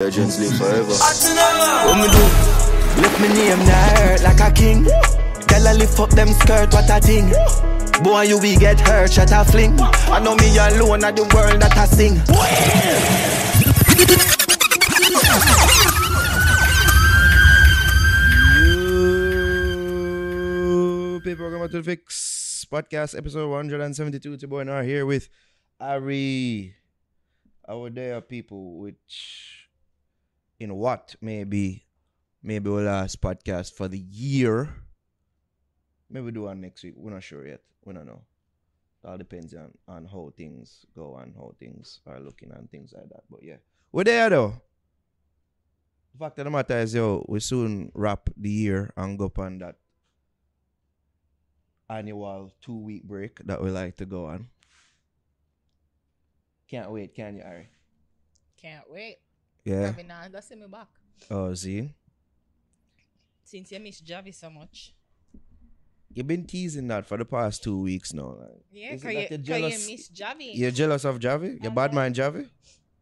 Legends live forever. What me do? Lift me name now hurt like a king. Girl, I lift up them skirt, what a thing. Boy, you we get hurt, shut a fling. I know me alone at the world that I sing. You people, welcome to the Fix Podcast, episode 172. It's your boy Nar here with Ari. Our there people, which in what maybe maybe our last podcast for the year. Maybe do one next week. We're not sure yet. We don't know. All depends on, on how things go and how things are looking and things like that. But yeah. We're there though. The fact of the matter is, yo, we soon wrap the year and go upon that annual two week break that we like to go on. Can't wait, can you, Ari? Can't wait. Yeah. Not gonna me back. Oh, see? Since you miss Javi so much. You've been teasing that for the past two weeks now. Like. Yeah, cause you, you're jealous? you miss Javi. You're jealous of Javi? You're bad mind Javi?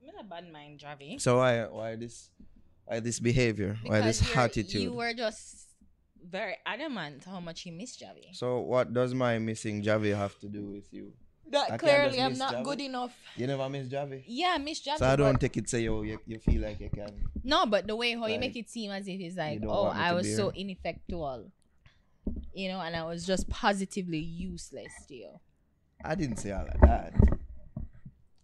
I'm not bad mind Javi. So why why this why this behavior? why this attitude? You were just very adamant how much you miss Javi. so what does my missing Javi have to do with you? That clearly I'm not Javi. good enough. You never miss Javi? Yeah, miss Javi. So I don't take it say yo you, you feel like you can No, but the way how you make it seem as if it's like, oh, I was so ineffectual. You know, and I was just positively useless to you. I didn't say all of that.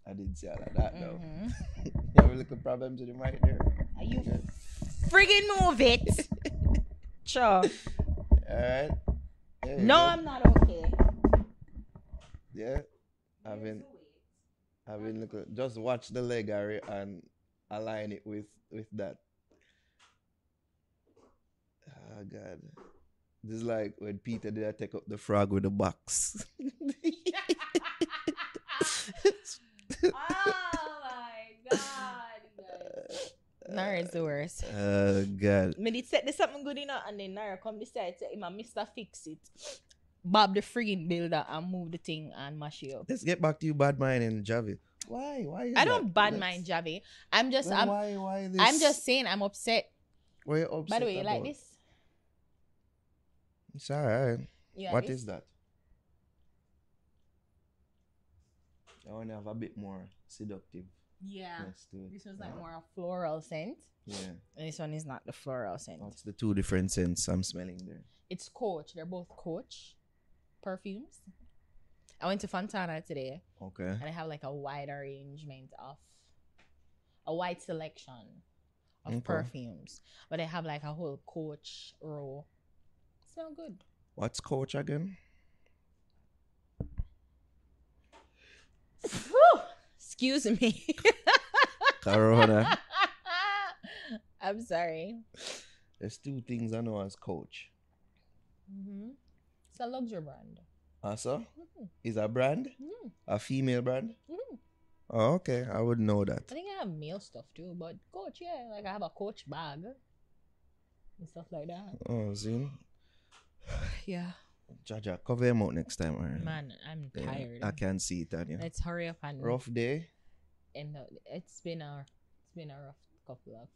I didn't say all of that though. Mhm. you have a little problems with him right there. Are you Okay. friggin' move it? sure. Alright. No, go. I'm not okay. Yeah. I've been I've been just watch the leg Harry, and align it with with that. Oh god. This is like when Peter did I take up the frog with the box. oh my god, Nara is the worst. oh god. Me did set this something good enough and then Nara come decide to him and Mr. Fix it. Bob the friggin' builder and move the thing and mash it up. Let's get back to you bad mind and Javi. Why? Why is I don't bad mind Javi. I'm just Then I'm, why why this I'm just saying I'm upset. What you upset By the way, you like this? It's alright. What is that? I want to have a bit more seductive. Yeah. This was like uh-huh. more a floral scent. Yeah. And this one is not the floral scent. What's the two different scents I'm smelling there? It's Coach. They're both Coach perfumes. I went to Fontana today Okay. and I have like a wide arrangement of a wide selection of Okay. perfumes. But I have like a whole Coach row. Smell good. What's Coach again? Whew. Excuse me. Corona. I'm sorry. There's two things I know as Coach. hmm It's a luxury brand. Also, Mhm. is a brand? Mhm. A female brand? Mhm. Oh, okay. I would know that. I think I have male stuff too, but Coach, yeah, like I have a Coach bag and stuff like that. Oh, see? Yeah, Jaja, cover him out next time. alright? man, I'm Yeah, tired. I can't see it you. Let's hurry up and Rough day. And. It's been a it's been a rough couple of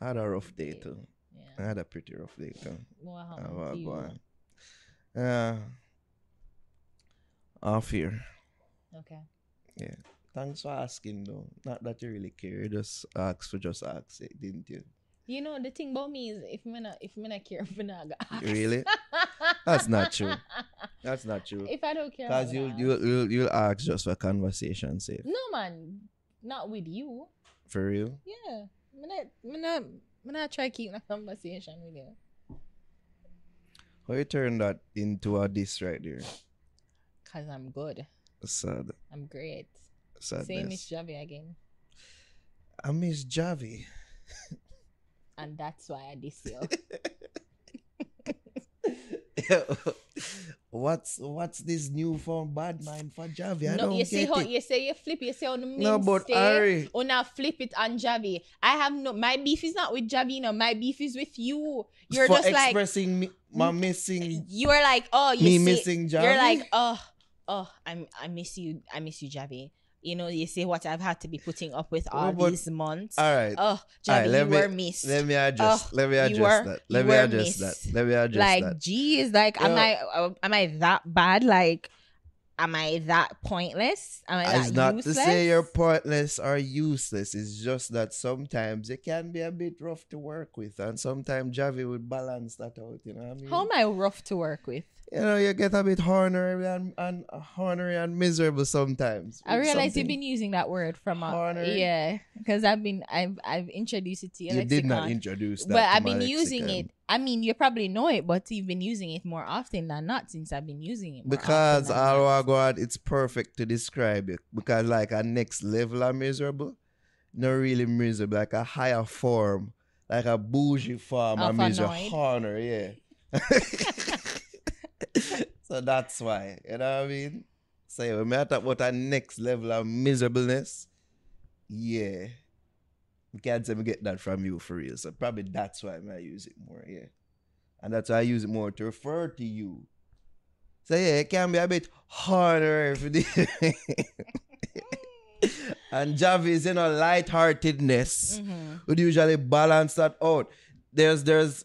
I had a rough day too. Yeah. I had a pretty rough day too. What Oh, happened to you? Uh, off here. Okay. Yeah. Thanks for asking though. Not that you really care. You just ask for just ask it, didn't you? You know the thing about me is if me not if me not care, if me not ask. Really? That's not true. That's not true. if I don't care, Because you'll, you'll, ask. you'll, you'll ask just for conversation sake. no man, not with you. For real? Yeah, me not me not me not try keep a conversation with you. How you turn that into a diss right there? Cause I'm good. Sad. I'm great. Sadness. Say Miss Javi again. I miss Javi. And that's why I diss you. what's what's this new form bad mind for Javi? I no, don't you see how it. you say you flip, you say on the No, but Ari- or now flip it on Javi. I have no my beef is not with Javi, no, my beef is with you. You're for just like expressing me, my mm, missing eh, you are like, oh you me see, missing Javi. You're like, oh, oh, I'm I miss you, I miss you, Javi. You know, you see what I've had to be putting up with all these months. All right. oh, Javi, let you me- were missed. Let me address. Oh, let me adjust were- that. Let me address missed. that. Let me adjust like, that. geez, like, am. I uh, am I that bad? Like, am I that pointless? Am I It's not useless? to say you're pointless or useless. It's just that sometimes it can be a bit rough to work with, and sometimes Javi would balance that out. You know what I mean? How am I rough to work with? You know, you get a bit ornery and, and ornery and miserable sometimes. I realize you've been using that word from a, Ornery? yeah, because I've been I've I've introduced it to your You did not introduce that. I've been using lexicon. it. I mean, you probably know it, but you've been using it more often than not since I've been using it. Because often than all not. I it's perfect to describe it. Because like a next level of miserable, not really miserable, like a higher form, like a bougie form of miserable, honor, yeah. so that's why, you know what I mean. So yeah, when I talk about a next level of miserableness, yeah, we can't say get that from you for real. So probably that's why I use it more, yeah. And that's why I use it more to refer to you. So yeah, it can be a bit harder if it And Javi's in a lightheartedness Mhm. would usually balance that out. There's there's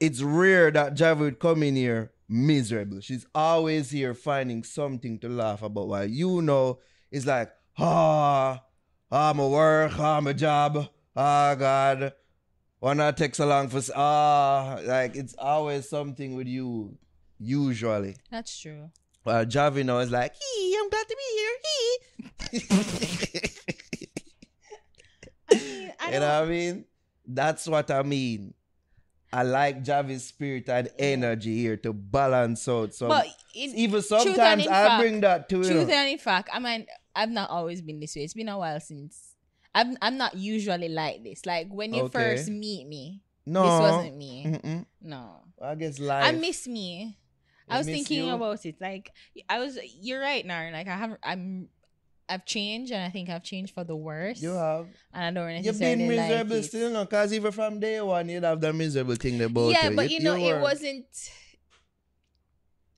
it's rare that Javi would come in here miserable. She's always here finding something to laugh about. While you know it's like, ah, ah, my work, ah, my job, ah, God. Why not take so long for ah? Like it's always something with you, usually. That's true. Well, Javi now is like, hee, I'm glad to be here. Hee. I mean, I you know what I mean? That's what I mean. I like Javi's spirit and energy here to balance out. So but in, even sometimes I fact- bring that to you. truth and in fact, I mean, I've not always been this way. It's been a while since. I'm I'm not usually like this. Like when you Okay. first meet me, No, this wasn't me. Mm-mm. No, I guess life. I miss me. You I was thinking you? about it. Like I was. You're right, Naren. Like I haven't. I'm. I've changed, and I think I've changed for the worse. You have. and I don't necessarily You've been miserable like still, no? Because even from day one, you'd have the miserable thing about yeah, you. but you know, it wasn't.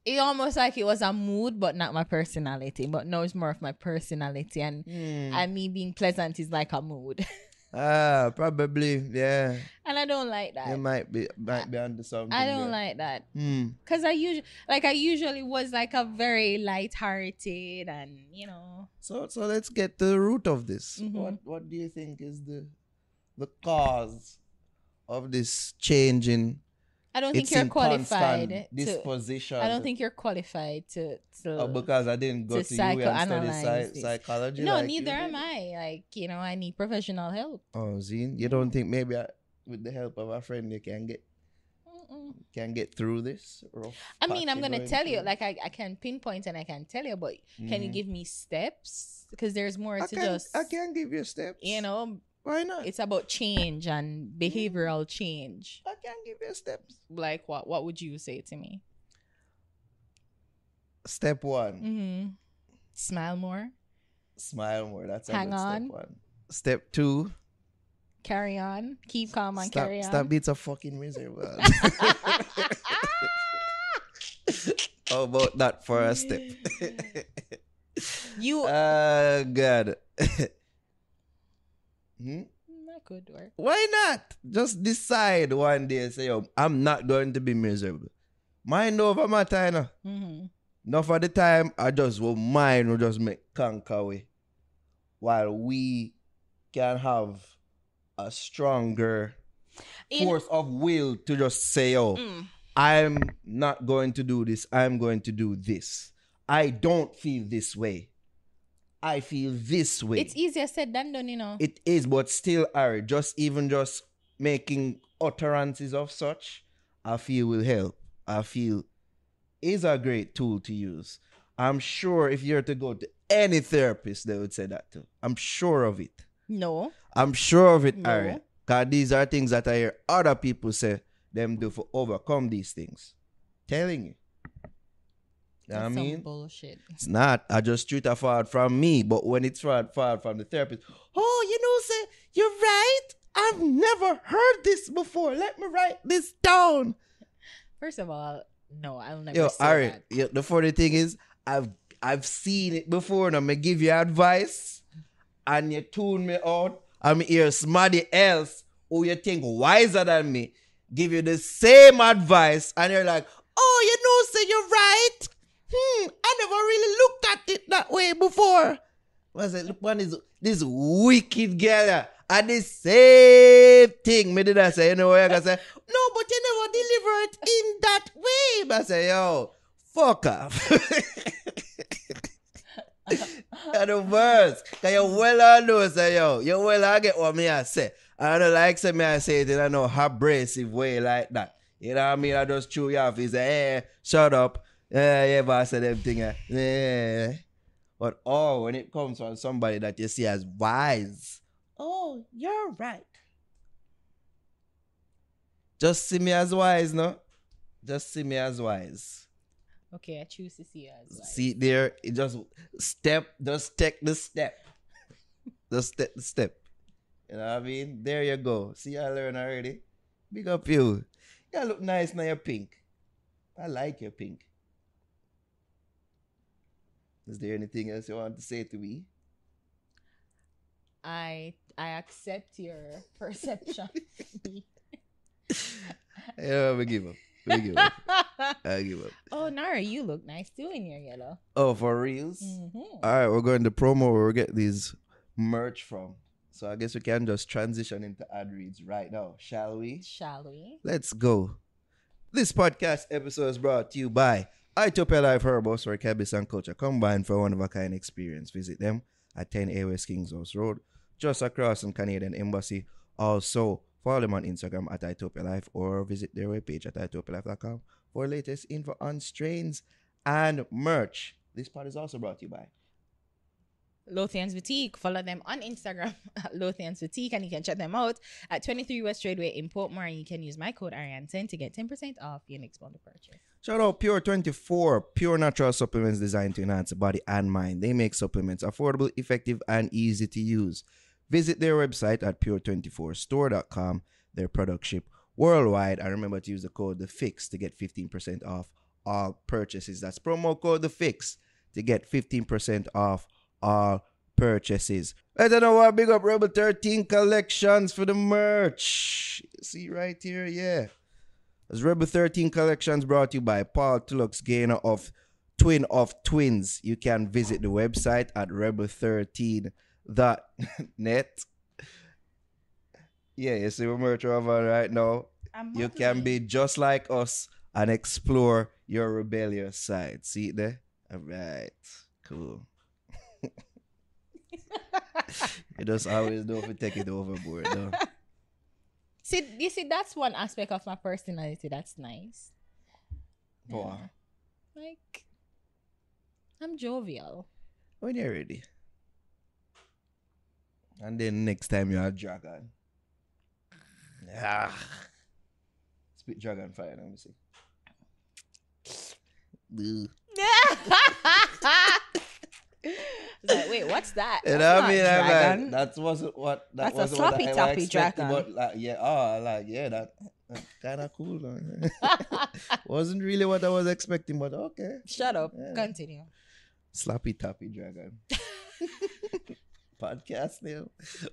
It almost like it was a mood, but not my personality. But no, it's more of my personality, and Hmm. and me being pleasant is like a mood, Ah, probably. Yeah. and I don't like that. You that. might be might be onto something. I don't there. like that Hmm. because I usually like I usually was like a very light-hearted and you know So so let's get to the root of this. Mhm. What what do you think is the the cause of this change in I don't think you're qualified to. disposition? I don't think you're qualified to. to Oh, because I didn't go to to, you and study psy- psychology. no, like neither am I. Like you know, I need professional help. Oh, Zine, you don't think maybe I, with the help of a friend you can get Mm-mm. can get through this? I mean, I'm gonna tell you, like I, I can pinpoint and I can tell you, but can you Mhm. give me steps? Because there's more I to can, just I can give you steps. you know, why not? it's about change and behavioral change. I can give you steps. Like what? What would you say to me? Step one. Mm-hmm. Smile more. Smile more. That's a Hang good on. step one. Step two. Carry on. Keep calm and stop, carry on. stop being so fucking miserable. How about that for a step? you uh God. Hmm? that could work. Why not? Just decide one day, and say, yo, I'm not going to be miserable. Mind over matter, you know. Mm-hmm. Enough of the time, I just will mind will just make conquer away. While we can have a stronger In- force of will to just say, oh, Mm. I'm not going to do this. I'm going to do this. I don't feel this way. I feel this way. It's easier said than done, you know. It is, but still, Ari, just even just making utterances of such, I feel will help. I feel is a great tool to use. I'm sure if you're to go to any therapist, they would say that too. I'm sure of it. no. I'm sure of it, No. Ari. Because these are things that I hear other people say them do for overcome these things. Telling you. You know what I That's some mean? bullshit. It's not. I just treat a forward from me. But when it's forward, forward from the therapist, oh, you know, say, you're right. I've never heard this before. Let me write this down. First of all, no, I'll never Yo, say Ari, that. yeah, the funny thing is, I've I've seen it before. and I'm gonna give you advice, and you tune me out. I'm here somebody else who you think wiser than me give you the same advice, and you're like, "Oh, you know, say you're right." Hmm, I never really looked at it that way before. Was it? Look, one is this wicked girl, and the same thing. Me did I say, you know what I say? No, but you never deliver it in that way. I say, yo, fuck off. You're the worst. Cause you well I know say yo, you well I get what me I say. I don't like say me I say it in a no abrasive way like that. You know what I mean? I just chew you off. He say, hey, shut up. Yeah, yeah, but I say them thing. eh, Yeah. But oh, when it comes from somebody that you see as wise, oh, you're right. Just see me as wise, no? Just see me as wise. Okay, I choose to see you as like, See there, it just step, just take the step. just take the step. You know what I mean? There you go. See, I learned already. Big up you. You look nice now, you're pink. I like your pink. Is there anything else you want to say to me? I I accept your perception. Yeah, we give up. We give up. I give up. oh, Nara, you look nice too in your yellow. Oh, for reals? hmm All right, we're going to promo where we get these merch from. So I guess we can just transition into ad reads right now, shall we? Shall we? Let's go. This podcast episode is brought to you by Itopia Life Herbals for cannabis and culture combined for one of a kind experience. Visit them at 10 A West Kings House Road, just across from Canadian Embassy. Also, follow them on Instagram at Itopia Life or visit their webpage at itopialife.com for latest info on strains and merch. This part is also brought to you by Lothian's Boutique. Follow them on Instagram at Lothian's Boutique and you can check them out at 23 West Tradeway in Portmore. And you can use my code Ariane10 to get 10% off your next bundle purchase. Shout out Pure 24, pure natural supplements designed to enhance the body and mind. They make supplements affordable, effective, and easy to use. Visit their website at pure24store.com. Their product ship worldwide. And remember to use the code The Fix to get 15% off all purchases. That's promo code The Fix to get 15% off all purchases. I don't know what big up Rebel 13 collections for the merch. See right here, yeah. As Rebel 13 collections brought to you by Paul Tulux, gainer of Twin of Twins. You can visit the website at rebel13.net. Yeah, you see what merch over right now. You can be just like us and explore your rebellious side. See it there? All right. Cool. You just always know if you take it overboard. though. See, you see, that's one aspect of my personality that's nice. On. Like, I'm jovial. When you're ready. And then next time you're a dragon. Ah. Spit dragon fire, let me see. Ugh. Like, wait, what's that? You know That's what I mean? I'm dragon. like, that wasn't what that That's a wasn't what sloppy I toppy expected, dragon. But like, yeah, oh, like yeah, that, kind of cool. man. wasn't really what I was expecting, but okay. Shut up. Yeah. Continue. Slappy tappy dragon. Podcast name.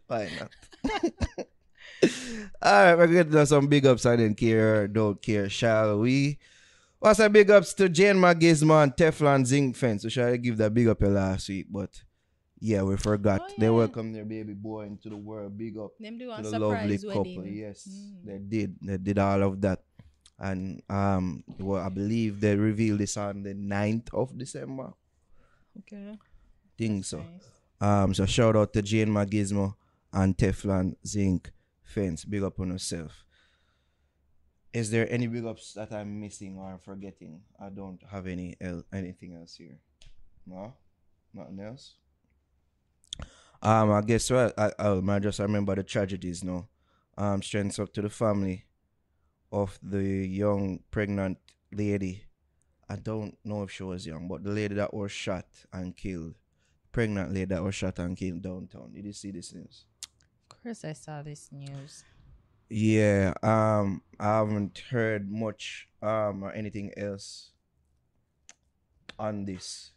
Why not? All right, we're going to do some big ups. I didn't care, don't care, shall we? What's a big ups to Jane Macgizmo and Teflon Zincfence? We should give that big up last week, but yeah, we forgot. Oh, They yeah. welcomed their baby boy into the world. Big up Them do to the lovely surprise couple. Yes, Mm. they did. They did all of that. And um, well, I believe they revealed this on the 9th of December. Okay. Think so. Nice. Um, so shout out to Jane Macgizmo and Teflon Zinc Fence. Big up on yourself. Is there any big ups that I'm missing or forgetting? I don't have any el- anything else here. No, nothing else. Um, I guess what I, I, I just remember the tragedies now. Um, strengths up to the family of the young pregnant lady. I don't know if she was young, but the lady that was shot and killed pregnant lady that was shot and killed downtown. Did you see this news? Of course, I saw this news. Yeah, um, I haven't heard much um or anything else on this.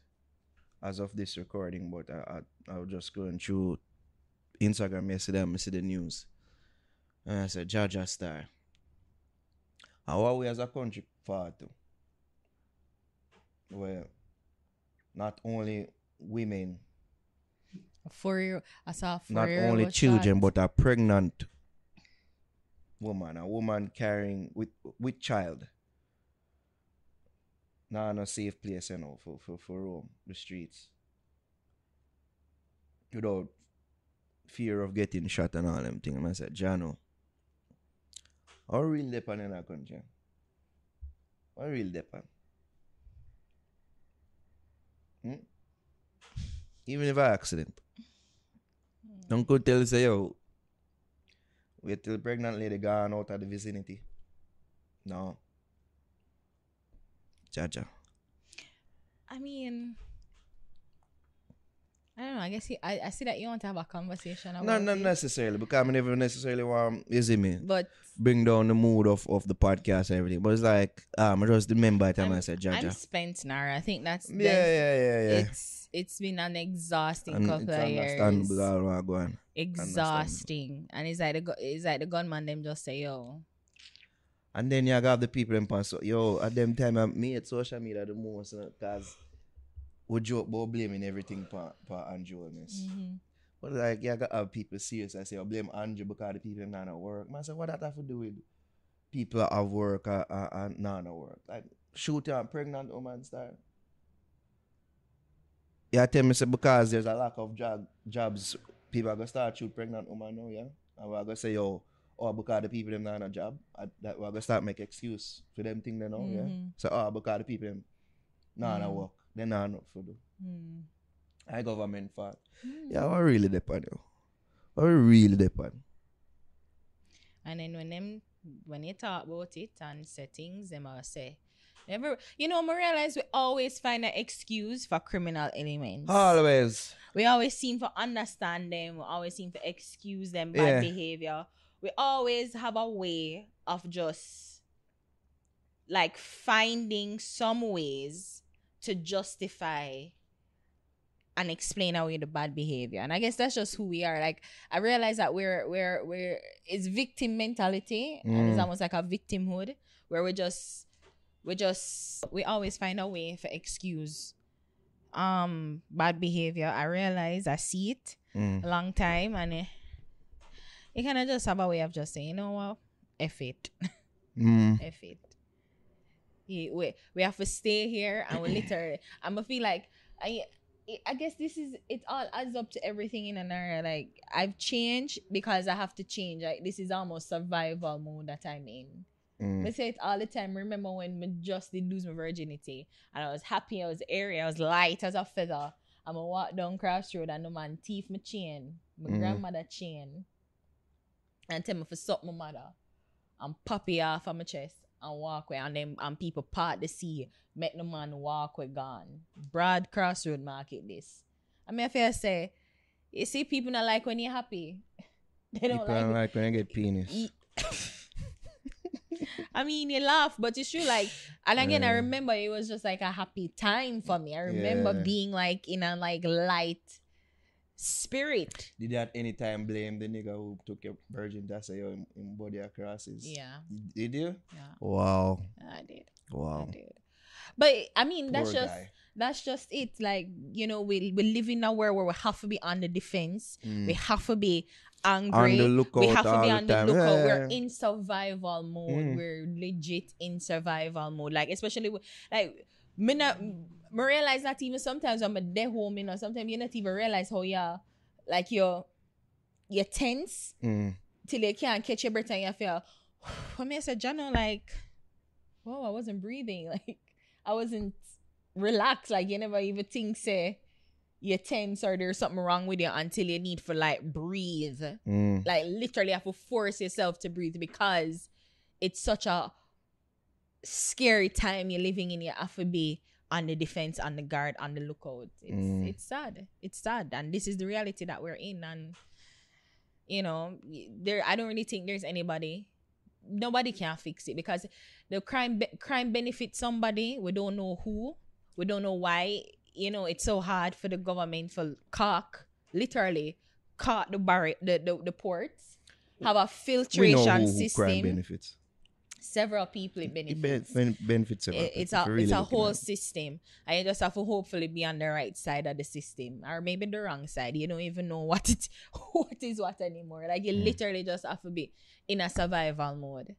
as of this recording, but I, I, I was just going through Instagram yesterday and I see the news. And I said, Jaja Star. How are we as a country far to? Well, not only women, four year I saw four not only children, but a pregnant woman, a woman carrying with with child. Now no safe place, you know, for, for, for roam the streets. Without fear of getting shot and all them things. I said, Jano, how real depend in our country? How real depend? Hmm? Even if I accident. Uncle tell say, yo, wait till pregnant lady gone out of the vicinity. No. Jaja. I mean, I don't know. I guess you, I, I see that you want to have a conversation about Not, not it, necessarily, because I never necessarily want, you see me, but bring down the mood of, of the podcast and everything. But it's like, um, I just remember the time I said I'm spent now. I think that's Yeah, that's- yeah, yeah, yeah. It's it's been an exhausting And couple of years. go. Exhausting, and it's like the it's like the gunman them just say yo. And then you got the people in pass. Yo, at them time I made social media the most because we joke about blaming everything for, for Andrew. Mhm. But like yeah, I got have people serious. I say, I blame Andrew because the people not at work. Man, I say, what that have to do with people at work or, or, or not at work? Like shoot a pregnant woman style. Yeah, tell me say because there's a lack of job jobs, people are gonna start shoot pregnant woman now, yeah. And we're gonna say, yo, oh, because the people them not a job, I, that we're gonna start make excuse for them thing they know, yeah. Mhm. So oh, because the people them not a Mm. Work, they not for do. Mm. I government fault. Mm. Yeah, what really depend you? What really depend? And then when them when you talk about it and settings, them will say never you know, I realize we always find an excuse for criminal elements. Always. We always seem to understand them, we always seem to excuse them bad Yeah. behavior. We always have a way of just like finding some ways to justify and explain away the bad behavior. And I guess that's just who we are. Like I realize that we're we're we're it's victim mentality and it's Mm. almost like a victimhood where we just we just we always find a way for excuse um bad behavior. I realize I see it Mm. a long time and it, it kind of just have a way of just saying, you know what, F it. Mm. F it. We we have to stay here and we literally I'm gonna feel like I I guess this is it all adds up to everything in an area. Like I've changed because I have to change. Like this is almost survival mode that I'm in. Mm. I say it all the time. Remember when I just did lose my virginity and I was happy, I was airy, I was light as a feather. I'm gonna walk down cross road and the man teeth my chain, my Mhm. grandmother chain, and tell me for suck my mother and pop it off of my chest and walk away and then and people part the sea, make the man walk away gone. Broad crossroad market this. I mean if I say, you see people not like when you're happy. They don't People like don't like when I get penis. I mean, you laugh, but it's true. Like, and again, I remember it was just like a happy time for me. I remember Yeah. being like in a like light spirit. Did you at any time blame the nigga who took your virgin that's say your in body across his? Yeah, Did you? yeah, Wow. I did, Wow. I did. But I mean, that's Poor just guy. that's just it. Like you know, we we live in a world where we have to be on the defense. Mm. We have to be On angry. the lookout we have to all be on the time. lookout. Yeah. We're in survival mode. Mm. We're legit in survival mode. Like especially with, like me not me realize that even sometimes when I'm there home, you know, sometimes you not even realize how you like you're you're tense Mm. till you can't catch your breath and you feel for me I said, Jano, like, whoa, I wasn't breathing. Like I wasn't relaxed. Like you never even think say you're tense or there's something wrong with you until you need for like breathe Mm. like literally have to force yourself to breathe because it's such a scary time you're living in you have to be on the defense on the guard on the lookout. It's Mm. it's sad. It's sad. And this is the reality that we're in. And you know there i don't really think there's anybody nobody can fix it because the crime be- crime benefits somebody. We don't know who. We don't know why. You know it's so hard for the government for cock literally caught the bar the, the the ports have a filtration we know who, who crime system. benefits. Several people it It benefits ben- ben- benefits it- it's a really it's a whole system. And you just have to hopefully be on the right side of the system or maybe the wrong side. You don't even know what it what is what anymore. Like you literally just have to be in a survival mode.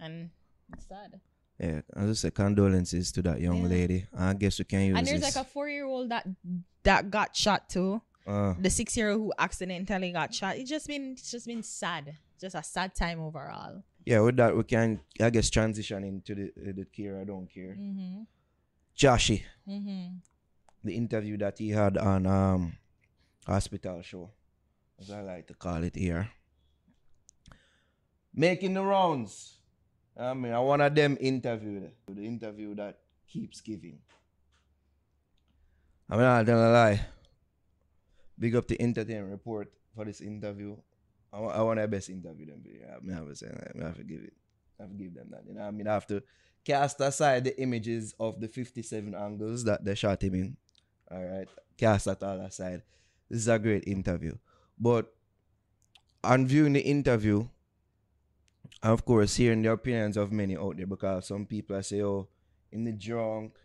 And it's sad. Yeah, I just say condolences to that young Yeah. lady. I guess we can use and there's this. like a four-year-old that that got shot too. Uh, the six-year-old who accidentally got shot. It's just been it's just been sad. Just a sad time overall yeah, with that we can I guess transition into the uh, the care I don't care. mm-hmm Jahshii, mm-hmm the interview that he had on um hospital show, as I like to call it here. Making the rounds. I mean, I one of them interview the interview that keeps giving. I mean, I'm not gonna lie. Big up the entertainment report for this interview. I, wa- I want the best interview them. I mean, I have to I have to give it. I have to give them that. You know, I mean, I have to cast aside the images of the 57 angles that they shot him in. All right, cast that all aside. This is a great interview, but on viewing the interview, of course, hearing the opinions of many out there, because some people say, "Oh, in the drunk."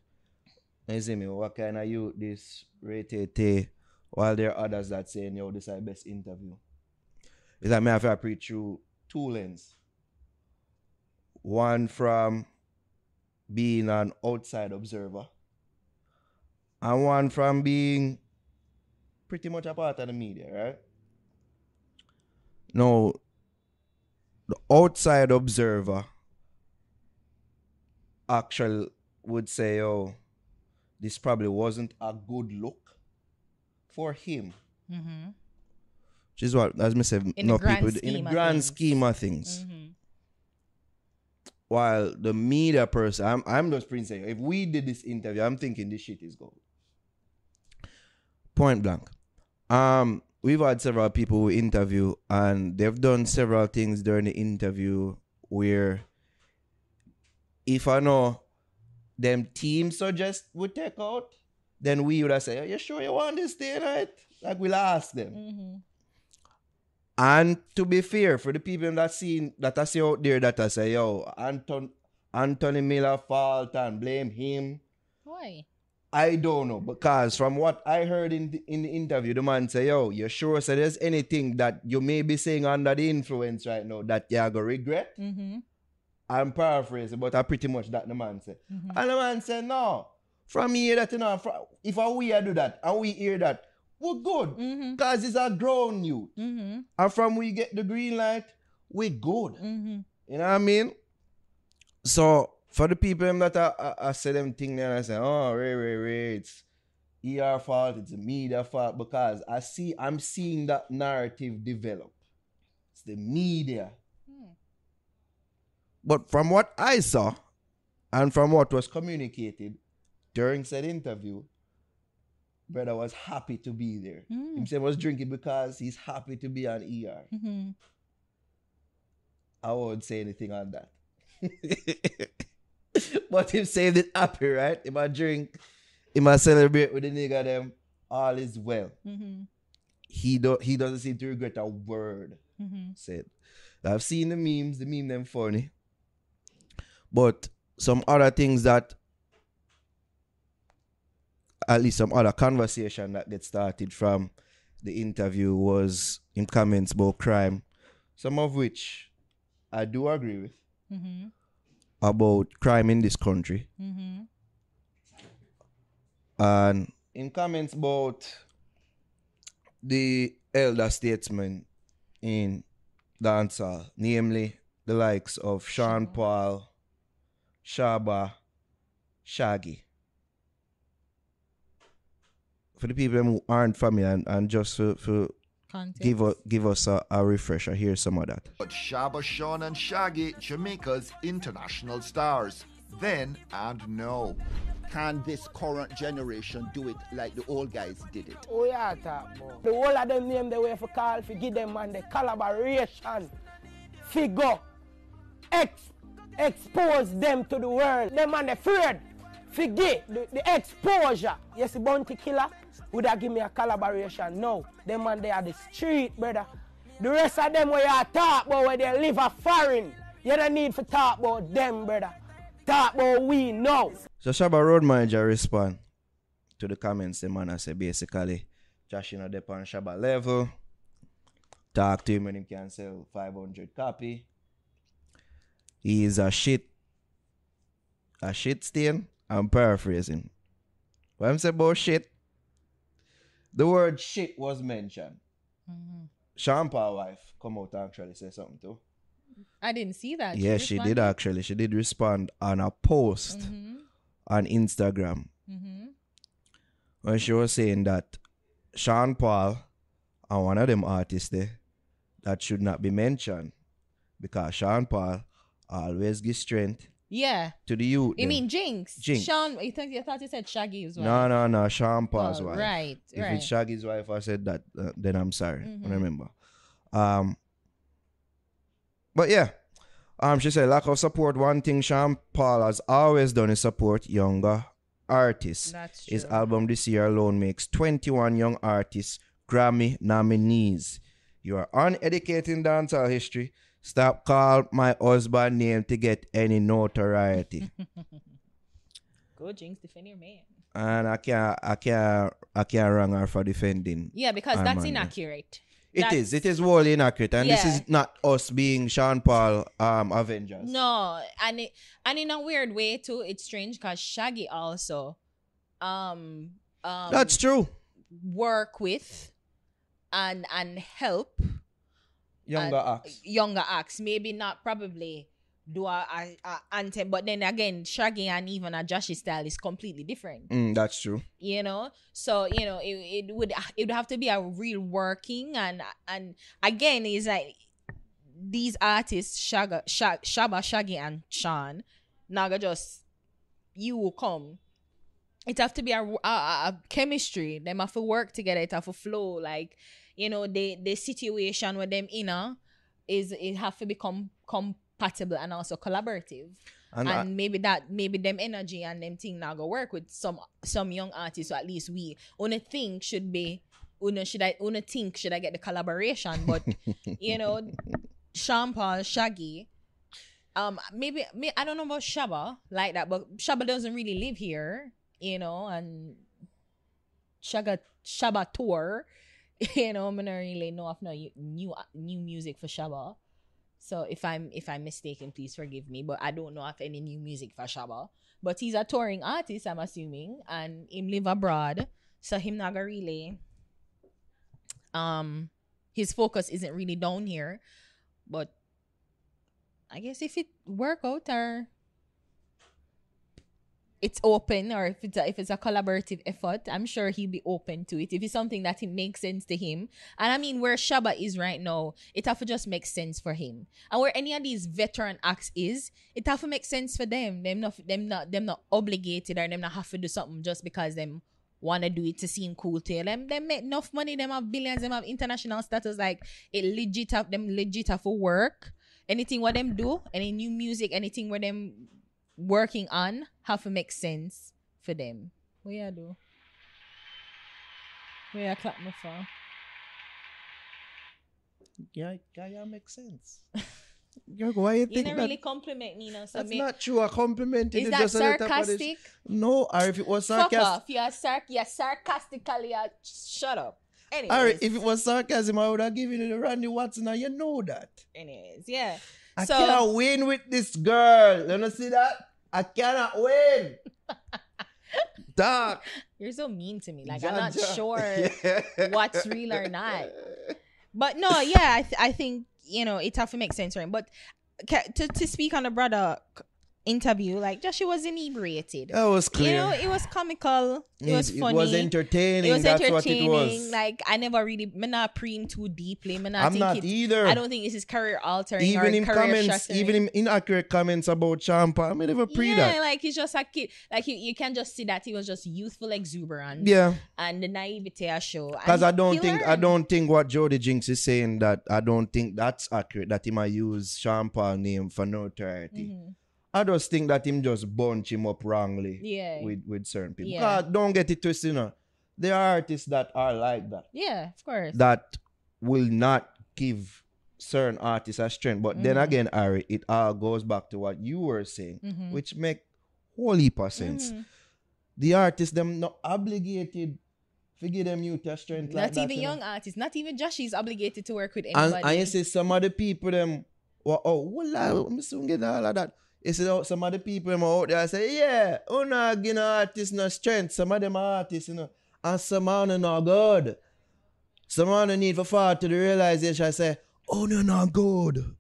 You see me, what kind of you this rated while there are others that saying, yo, this is the best interview. It's like me have to preach through two lens. One from being an outside observer, and one from being pretty much a part of the media, right? Now, the outside observer actually would say, oh, this probably wasn't a good look for him. mm-hmm Which is what, as me said, In no grand people, in the grand scheme of things. mm-hmm While the media person, I'm, I'm just saying, if we did this interview, I'm thinking this shit is gold. Point blank. Um, we've had several people who interview, and they've done several things during the interview where, if I know them team suggest we take out, then we would have said, Are you sure you want this thing, right? Like we'll ask them. mm-hmm And to be fair, for the people that seen that I see out there that I say, yo, Anton Anthony Miller fault and blame him. why I don't know because from what I heard in the, in the interview, the man say, "Yo, you sure say there's anything that you may be saying under the influence right now that you're gonna regret?" mm-hmm I'm paraphrasing, but I pretty much that the man said. Mhm. And the man said, "No, from here that you know, from, if I we do that and we hear that, we're good mm-hmm because it's a grown youth, mm-hmm and from we get the green light, we're good." mm-hmm You know what I mean? So for the people them that I, I, I say them thing there I say, oh, Ray, Ray, Ray, it's ER fault, it's the media fault, because I see I'm seeing that narrative develop. It's the media. Hmm. But from what I saw and from what was communicated during said interview, brother was happy to be there. Mm. Him say he was drinking because he's happy to be on ER. Mm-hmm. I won't say anything on that. but him saying it happy, right? If I drink, if I celebrate with the nigga them, all is well. Mm-hmm. He don't he doesn't seem to regret a word Mm-hmm. said. I've seen the memes, the meme them funny. But some other things that at least some other conversation that get started from the interview was in comments about crime. Some of which I do agree with Mm-hmm. about crime in this country. Mm-hmm. And in comments about the elder statesmen in dancehall, namely the likes of Sean Paul, Shabba, Shaggy. For the people who aren't familiar and, and just for, for Context. give, us give us a, a refresher, here's some of that. But Shabba, Sean, and Shaggy, Jamaica's international stars. Then and now. Can this current generation do it like the old guys did it? Oh yeah, talk about. The whole of them name the way for call for give them man the collaboration. Figure. Ex expose them to the world. Them man afraid Forget the, the exposure. Yes, the bounty killer would have give me a collaboration. No, them man they are the street, brother. The rest of them where you talk about where they live a foreign. You don't need to talk about them, brother. Talk about we know. So Shabba Road Manager respond to the comments the man I say basically Josh you know dep on Shabba level. Talk to him when he can sell 500 copy. He is a shit a shit stain. I'm paraphrasing. What I'm saying about shit, the word shit was mentioned. Sean Paul wife come out and actually say something too. I didn't see that. yeah, she did actually. She did respond on a post Mm-hmm. on Instagram when she was saying that Sean Paul and one of them artists there that should not be mentioned because Sean Paul always give strength Yeah. to the youth. You mean Jinx? Jinx. Sean, you, think, you thought you said Shaggy as well. No, no, no. Sean Paul's Oh, wife. right, If right. it's Shaggy's wife, I said that, uh, then I'm sorry. Mhm. Remember. Um, but yeah, um, she said lack of support. One thing Sean Paul has always done is support younger artists. That's true. His album this year alone makes 21 young artists Grammy nominees. You are uneducated in dancehall history. Stop call my husband name to get any notoriety. Go Jinx, defend your man. and I can't, I can't, I can't wrong her for defending. Yeah, because that's man, inaccurate. It That's- is. It is wholly inaccurate, and this is not us being Sean Paul um Avengers. No, and it, and in a weird way too, it's strange because Shaggy also, um, um, That's true. work with, and and help Younger acts. younger acts. Maybe not probably do a, a, a anthem, but then again, Shaggy and even a Jahshii style is completely different. Mm, that's true. you know so you know it, it would it would have to be a real working and and again it's like these artists Shaga, Shag, Shabba Shaggy and Sean Naga just you will come it have to be a, a, a chemistry They have to work together it have to flow like you know the the situation with them in is it have to become compatible and also collaborative. And, and, I- maybe that maybe them energy and them thing now go work with some some young artists or at least we only think should be una should I una think should I get the collaboration. But you know Sean Paul Shaggy um maybe may, I don't know about Shabba like that but Shabba doesn't really live here you know and Shaga Shabba tour you know I'm not really know of no new new music for Shabba so if I'm if I'm mistaken, please forgive me. But I don't know of any new music for Shabba. But he's a touring artist, I'm assuming, and him live abroad. So him not really um his focus isn't really down here. But I guess if it work out or it's open or if it's a, if it's a collaborative effort, I'm sure he'll be open to it. If it's something that it makes sense to him. And I mean where Shabba is right now, it have to just make sense for him. And where any of these veteran acts is, it have to make sense for them. Them not them not them not obligated or them not have to do something just because them wanna do it to seem cool to. Them them make enough money, them have billions, them have international status, like it legit have them legit have to work. Anything what them do, any new music, anything where them working on have to make sense for them. What you do? Where I clap my phone. yeah, yeah, yeah, makes sense. Yo, why you You think don't that? really compliment me now. So that's me, not true. A compliment is that just at the top of this- sarcastic? No, or if it was Fuck sarcasm. off. You're, sarc- you're sarcastically. Uh, shut up. Anyways, All right, if it was sarcasm, I would have given it to Randy Watson, and you know that. anyways, yeah. I So- cannot win with this girl. You know see that? I cannot win. Doc. You're so mean to me. Like I'm not Jaja. sure Yeah. what's real or not. But no, yeah, I, th- I think you know it have makes sense for him. But ca- to to speak on the brother c- interview, like Joshua was inebriated. That was clear. You know, it was comical. It, was funny. It was entertaining. It was That's entertaining. what it was. Like I never really, me not preying too deeply. Me not I'm think not it, either. I don't think this is career altering or even in career comments, even in inaccurate comments about Champa, I never pre yeah, that. like he's just a kid. Like you, you can just see that he was just youthful exuberance. Yeah, and the naivete I show. because I don't think I don't think what Jodi Jinx is saying that I don't think that's accurate. That he might use Paul name for notoriety. Mhm. I just think that him just bunch him up wrongly Yeah. with, with certain people. Yeah. God, don't get it twisted, you know. There are artists that are like that. yeah, of course. That will not give certain artists a strength. But then Mhm. again, Ari, it all goes back to what you were saying, Mhm. which make whole heap of sense. Mhm. The artists, them not obligated to give them youth a strength Not like that, even you know. young artists. Not even Josh is obligated to work with And, anybody. and you see some of the people them well, oh well I'm soon get all of that. You see some of the people them out there say, Yeah, no give no artists no strength. Some of them are artists, you know, and some are good. Some them need for fall to the realization I say, Oh no not good.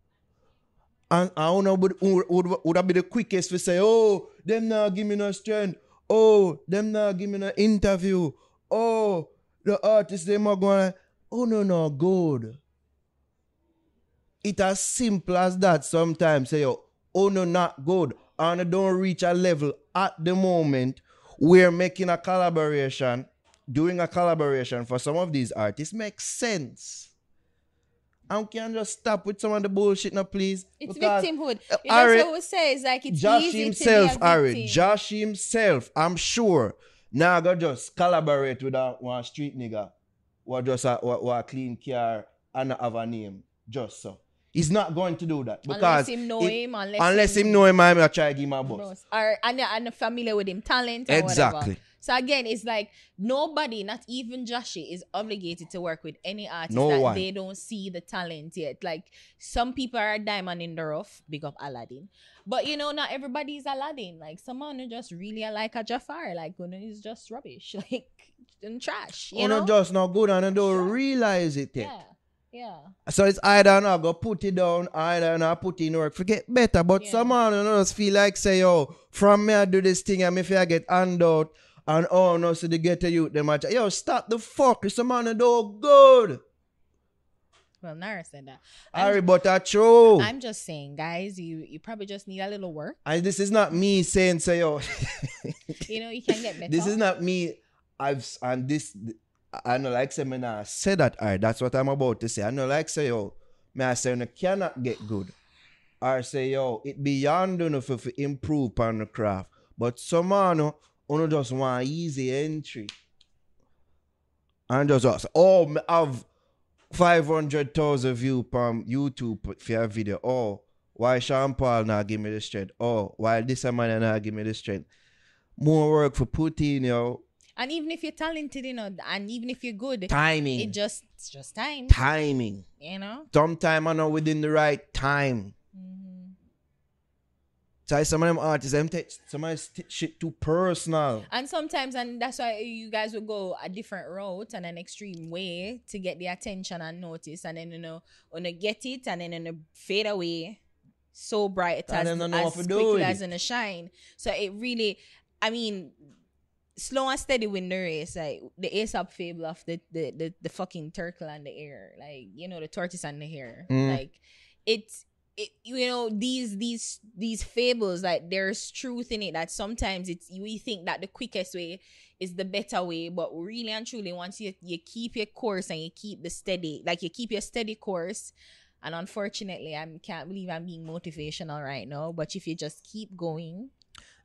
And I don't know would, would, would, that be the quickest to say, Oh, them not give me no strength. Oh, them not give me no interview. Oh, the artists them are going, oh no no good. It as simple as that sometimes say oh no not good. And I don't reach a level at the moment we're making a collaboration, doing a collaboration for some of these artists makes sense. And can just stop with some of the bullshit now, please. it's Because- victimhood. uh, You Ari- just always say it's like it's Josh easy himself, to be a Ari. Josh himself, I'm sure, now go just collaborate with a, one street nigga or just a, or, or a clean car and have a name. Just so. He's not going to do that. Because unless him know it- him, unless, unless him know him, I'm going to try to give him a bus. or and, and familiar with him talent or Exactly. whatever. So again, it's like nobody, not even Jahshii, is obligated to work with any artist No that one. they don't see the talent yet. Like some people are a diamond in the rough, big up Aladdin. But you know, not everybody is Aladdin. Like someone who just really like a Jafar, like you know, is just rubbish, like and trash. You You know? just not good and I don't realize it yet. yeah. Yeah. So it's either not go put it down, either not put in work. Forget better. But Yeah. some man you know, just feel like say, yo, from me I do this thing and if I get handout and oh no, so they get to you, a try- yo, stop the fuck. It's a man who do good. Well, Nara said that. Harry, but that's true. I'm just saying, guys, you you probably just need a little work. and this is not me saying say yo. You know, you can get better. this is not me. I've and this I know like say me nah say that alright, that's what I'm about to say. I know like say yo, me I say you cannot get good. Or say yo, it beyond you know for, improve on the craft. But some man know, just want easy entry. And just ask, oh me have 500,000 view on YouTube for your video. Oh, why Sean Paul not give me the strength? Oh, why this man not give me the strength? More work for Putin, yo. And even if you're talented, you know, and even if you're good, Timing. it just it's just time, timing. you know. Sometime I know within the right time. Mm-hmm. So some of them artists, them take some of them shit too personal. And sometimes, and that's why you guys will go a different route and an extreme way to get the attention and notice, and then you know, when you get it, and then you fade away so bright as, know as what to do quickly as in a shine. So it really, I mean, slow and steady win the race. Like the Aesop fable of the the the, the fucking turtle and the air, like you know, the tortoise and the hare. Mm. Like it's it, you know these these these fables like there's truth in it that sometimes it's we think that the quickest way is the better way but really and truly once you you keep your course and you keep the steady like you keep your steady course and unfortunately i can't believe i'm being motivational right now but if you just keep going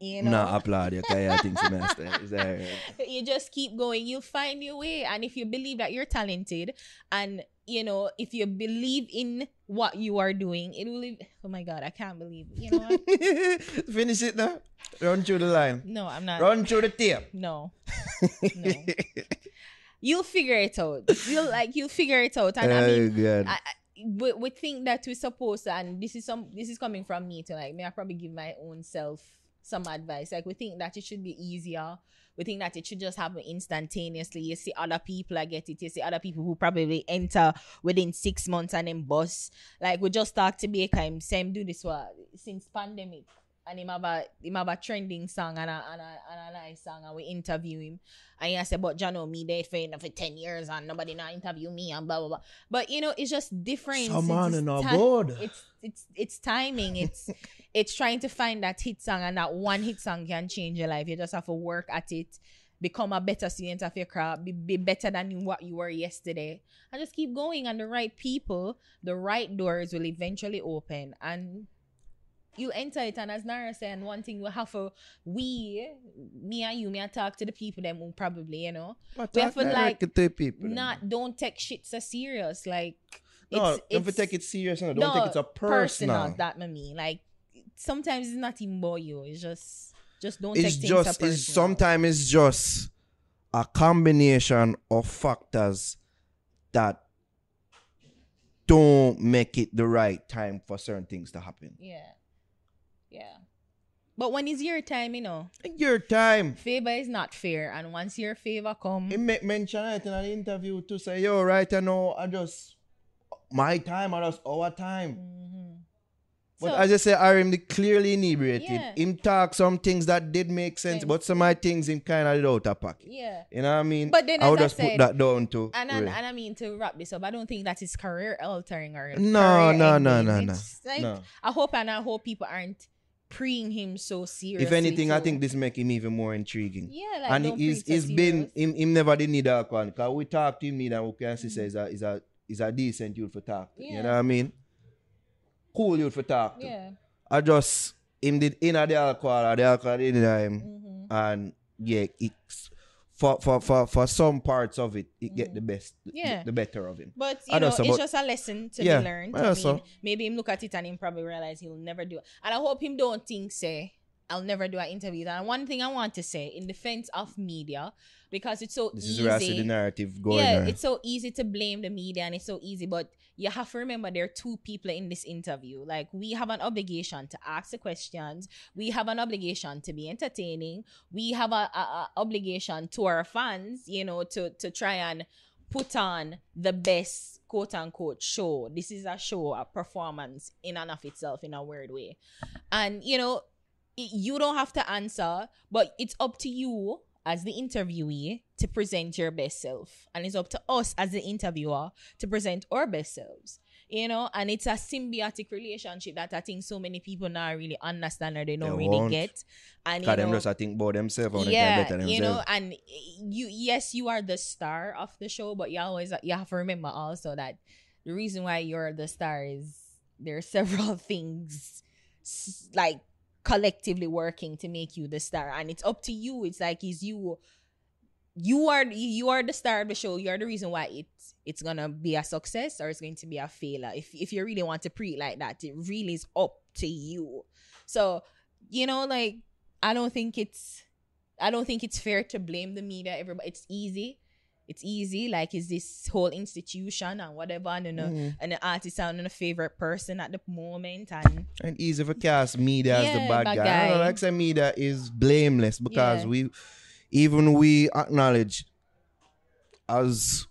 you know? Nah, applaud you, I think semester you just keep going. You'll find your way. And if you believe that you're talented and you know if you believe in what you are doing it will oh my god i can't believe you know what? Finish it now. Run through the line. no i'm not. Run through the tape. no. No. You'll figure it out. You'll like you'll figure it out. And i oh, mean God. I, I, we, we think that we're supposed to, and this is some this is coming from me to like may I probably give my own self some advice. Like we think that it should be easier. We think that it should just happen instantaneously. You see other people I get it. You see other people who probably enter within six months and then bust. Like we just talk to Baker him same do this what since pandemic. And him have a him have a trending song and a, and a, and a nice song and we interview him. And he said, but Jano, me there for, for 10 years and nobody not interview me and blah blah blah. But you know, it's just different. Some It's man just are ti- good. It's it's it's timing. It's it's trying to find that hit song and that one hit song can change your life. You just have to work at it, become a better student of your craft, be, be better than what you were yesterday. And just keep going and the right people, the right doors will eventually open and you enter it and as Nara said, one thing we have to we, me and you, me and talk to the people them probably, you know. But We have to, like, to people. Not don't take shit so serious. Like no, it's, don't it's take it serious. No, don't take it so personal. That me mean. Like sometimes it's not even about you. It's just just don't it's take things just so it's personal. sometimes it's just a combination of factors that don't make it the right time for certain things to happen. Yeah. Yeah. But when it's your time, you know, your time. favor is not fair. And once your favor come, He make mention it in an interview to say, yo, right I know I just my time I just our time. Mhm. But So- as I say, Arim the clearly inebriated. Yeah. Him talk some things that did make sense, Sense. but some of my things him kind of did out of pocket. yeah. You know what I mean? But then I would I just put that down to And, and, and I mean to wrap this up, I don't think that is career altering or No, no, no, ending. no, no. Like, No. I hope and I hope people aren't preeing him so seriously. If anything, I think this make him even more intriguing. Yeah, like and he's he's so been him, him never did need alcohol because we talk to him need and we can see say he's a he's a he's a decent youth for talk. to, You know what I mean? Cool youth for talk. to. Yeah. I just him did in the alcohol or the alcohol in him Mhm. and yeah it's for, for for for some parts of it it get the best Mm. Yeah. the better of him. But I you know know, so, it's but- just a lesson to Yeah, be learned. I mean, so. maybe him look at it and him probably realize he'll never do it. And I hope him don't think say I'll never do an interview. And one thing I want to say in defense of media, because it's so This is easy. where I see the narrative going yeah, on. it's so easy to blame the media and it's so easy, but you have to remember there are two people in this interview. Like we have an obligation to ask the questions. We have an obligation to be entertaining. We have a, a, a obligation to our fans, you know, to to try and put on the best quote unquote show. This is a show, a performance in and of itself in a weird way. And you know, you don't have to answer, but it's up to you as the interviewee to present your best self. And it's up to us as the interviewer to present our best selves. You know, and it's a symbiotic relationship that I think so many people now really understand or they don't They really get. And you Because them know, just I think about themselves yeah, get better themselves. you know, and you yes, you are the star of the show, but you always you have to remember also that the reason why you're the star is there are several things like collectively working to make you the star, and it's up to you. It's like is you. You are you are the star of the show. You're the reason why it's it's gonna be a success or it's going to be a failure. If if you really want to pre like that, it really is up to you. So you know, like I don't think it's I don't think it's fair to blame the media. Everybody, it's easy. It's easy. Like, is this whole institution and whatever, and then Mm. and the artist and a favorite person at the moment, and and easy for cast media as the bad, bad guy. I don't like say media is blameless because Yeah. we even we acknowledge as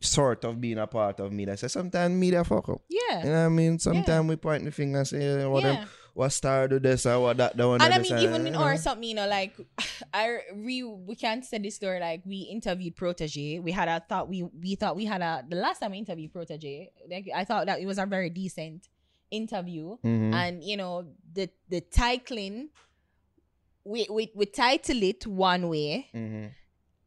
sort of being a part of media. So sometimes media fuck up. yeah, You know what I mean? Sometimes we point the finger and say what yeah. them what star do this or what that the one And I mean, even in our something, you know, like I we we can't say this story. Like we interviewed Protoje. We had a thought we we thought we had a the last time we interviewed Protoje. Like I thought that it was a very decent interview. Mhm. and you know the the titling we we, we title it one way Mhm.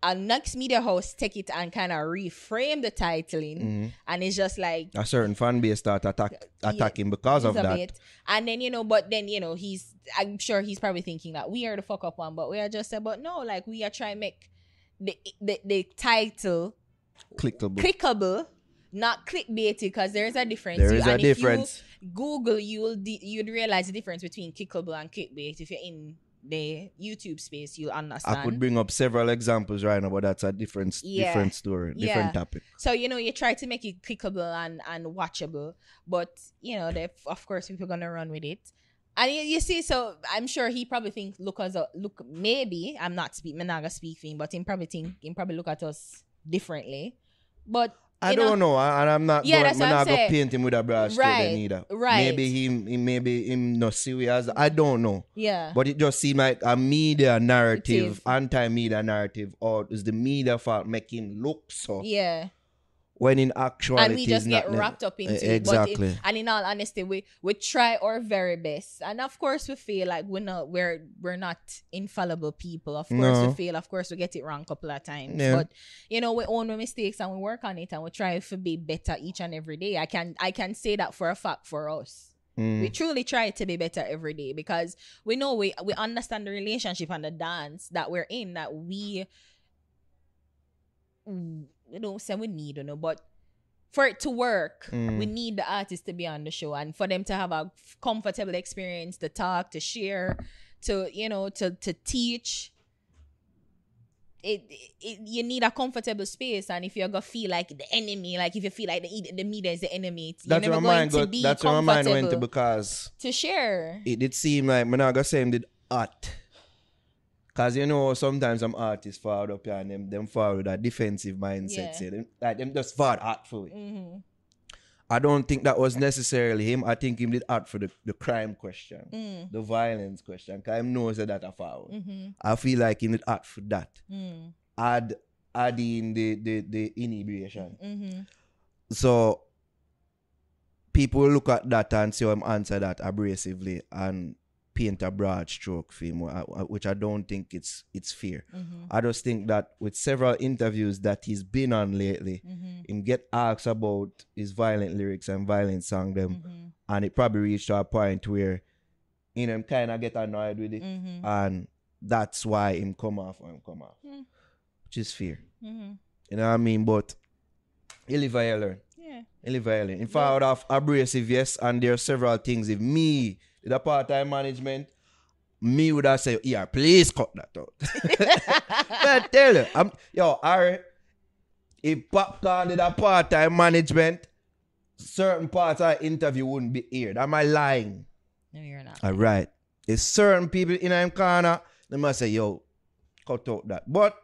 And next media house take it and kind of reframe the titling Mhm. and it's just like a certain fan base start attack Yeah, attacking because of that. it. and then you know but then you know he's i'm sure he's probably thinking that we are the fuck up one but we are just said but no like we are trying to make the the, the title Clickable. clickable not clickbaity because there's a difference There You- a and if you difference. Google, you'll de- you'd realize the difference between clickable and clickbait. If you're in the YouTube space, you'll understand. I could bring up several examples right now, but that's a different Yeah. different story, different Yeah. topic. so you know, you try to make it clickable and and watchable, but you know, they of course people gonna run with it. And you, you see, so I'm sure he probably think look as a look. Maybe I'm not speak, I'm not gonna speak for him, but he probably think he probably look at us differently. But I don't know, and I'm not. Yeah, going, that's I'm what I'm not gonna saying. paint him with a brush Right, right, either. right. Maybe him, he maybe him not serious. I don't know, Yeah, but it just seemed like a media narrative, anti-media narrative, or is the media fault make him look so yeah. When in actuality and we just get wrapped up into Eh, it. Exactly. and in all honesty, we we try our very best, and of course we feel like we're not we're we're not infallible people. Of course No. we feel, of course we get it wrong a couple of times. Yeah. But you know we own our mistakes and we work on it and we try to be better each and every day. I can I can say that for a fact for us. Mm. We truly try to be better every day because we know we we understand the relationship and the dance that we're in that we we don't say we need, you know, but for it to work, Mm. we need the artist to be on the show and for them to have a comfortable experience to talk, to share, to you know, to to teach. It, it you need a comfortable space, and if you're gonna feel like the enemy, like if you feel like the the media is the enemy, That's where never my going mind to go. be That's where my mind went to because to share. it did seem like I'm not gonna did hot. Cause you know sometimes some artists forward up here and them them forward that defensive mindset. Yeah. Say them like them just forward hot for it. hmm I don't think that was necessarily him. I think him did art for the, the crime question, Mm. the violence question. Cause him knows that I forward. Mm-hmm. I feel like him did art for that. Mm. Add add in the the, the inebriation. Mm-hmm. So people look at that and see him answer that abrasively and paint a broad stroke for him, wh- wh- which I don't think it's it's fair. Mm-hmm. I just think that with several interviews that he's been on lately, Mm-hmm. him get asked about his violent lyrics and violent song them, Mm-hmm. and it probably reached to a point where you know him kind of get annoyed with it, Mm-hmm. and that's why him come off or him come off, Mm. which is fair. Mm-hmm. You know what I mean? But he live and learn. Yeah. He live violent. In fact, I would have abrasive, yes, and there are several things. If me, the part-time management, me would have said, yeah, please cut that out. but I tell you, I'm, yo, Harry, if Popcaan did a part-time management, certain parts of the interview wouldn't be aired. Am I lying? No, you're not. All right. There's certain people in them corner, they must say, yo, cut out that. But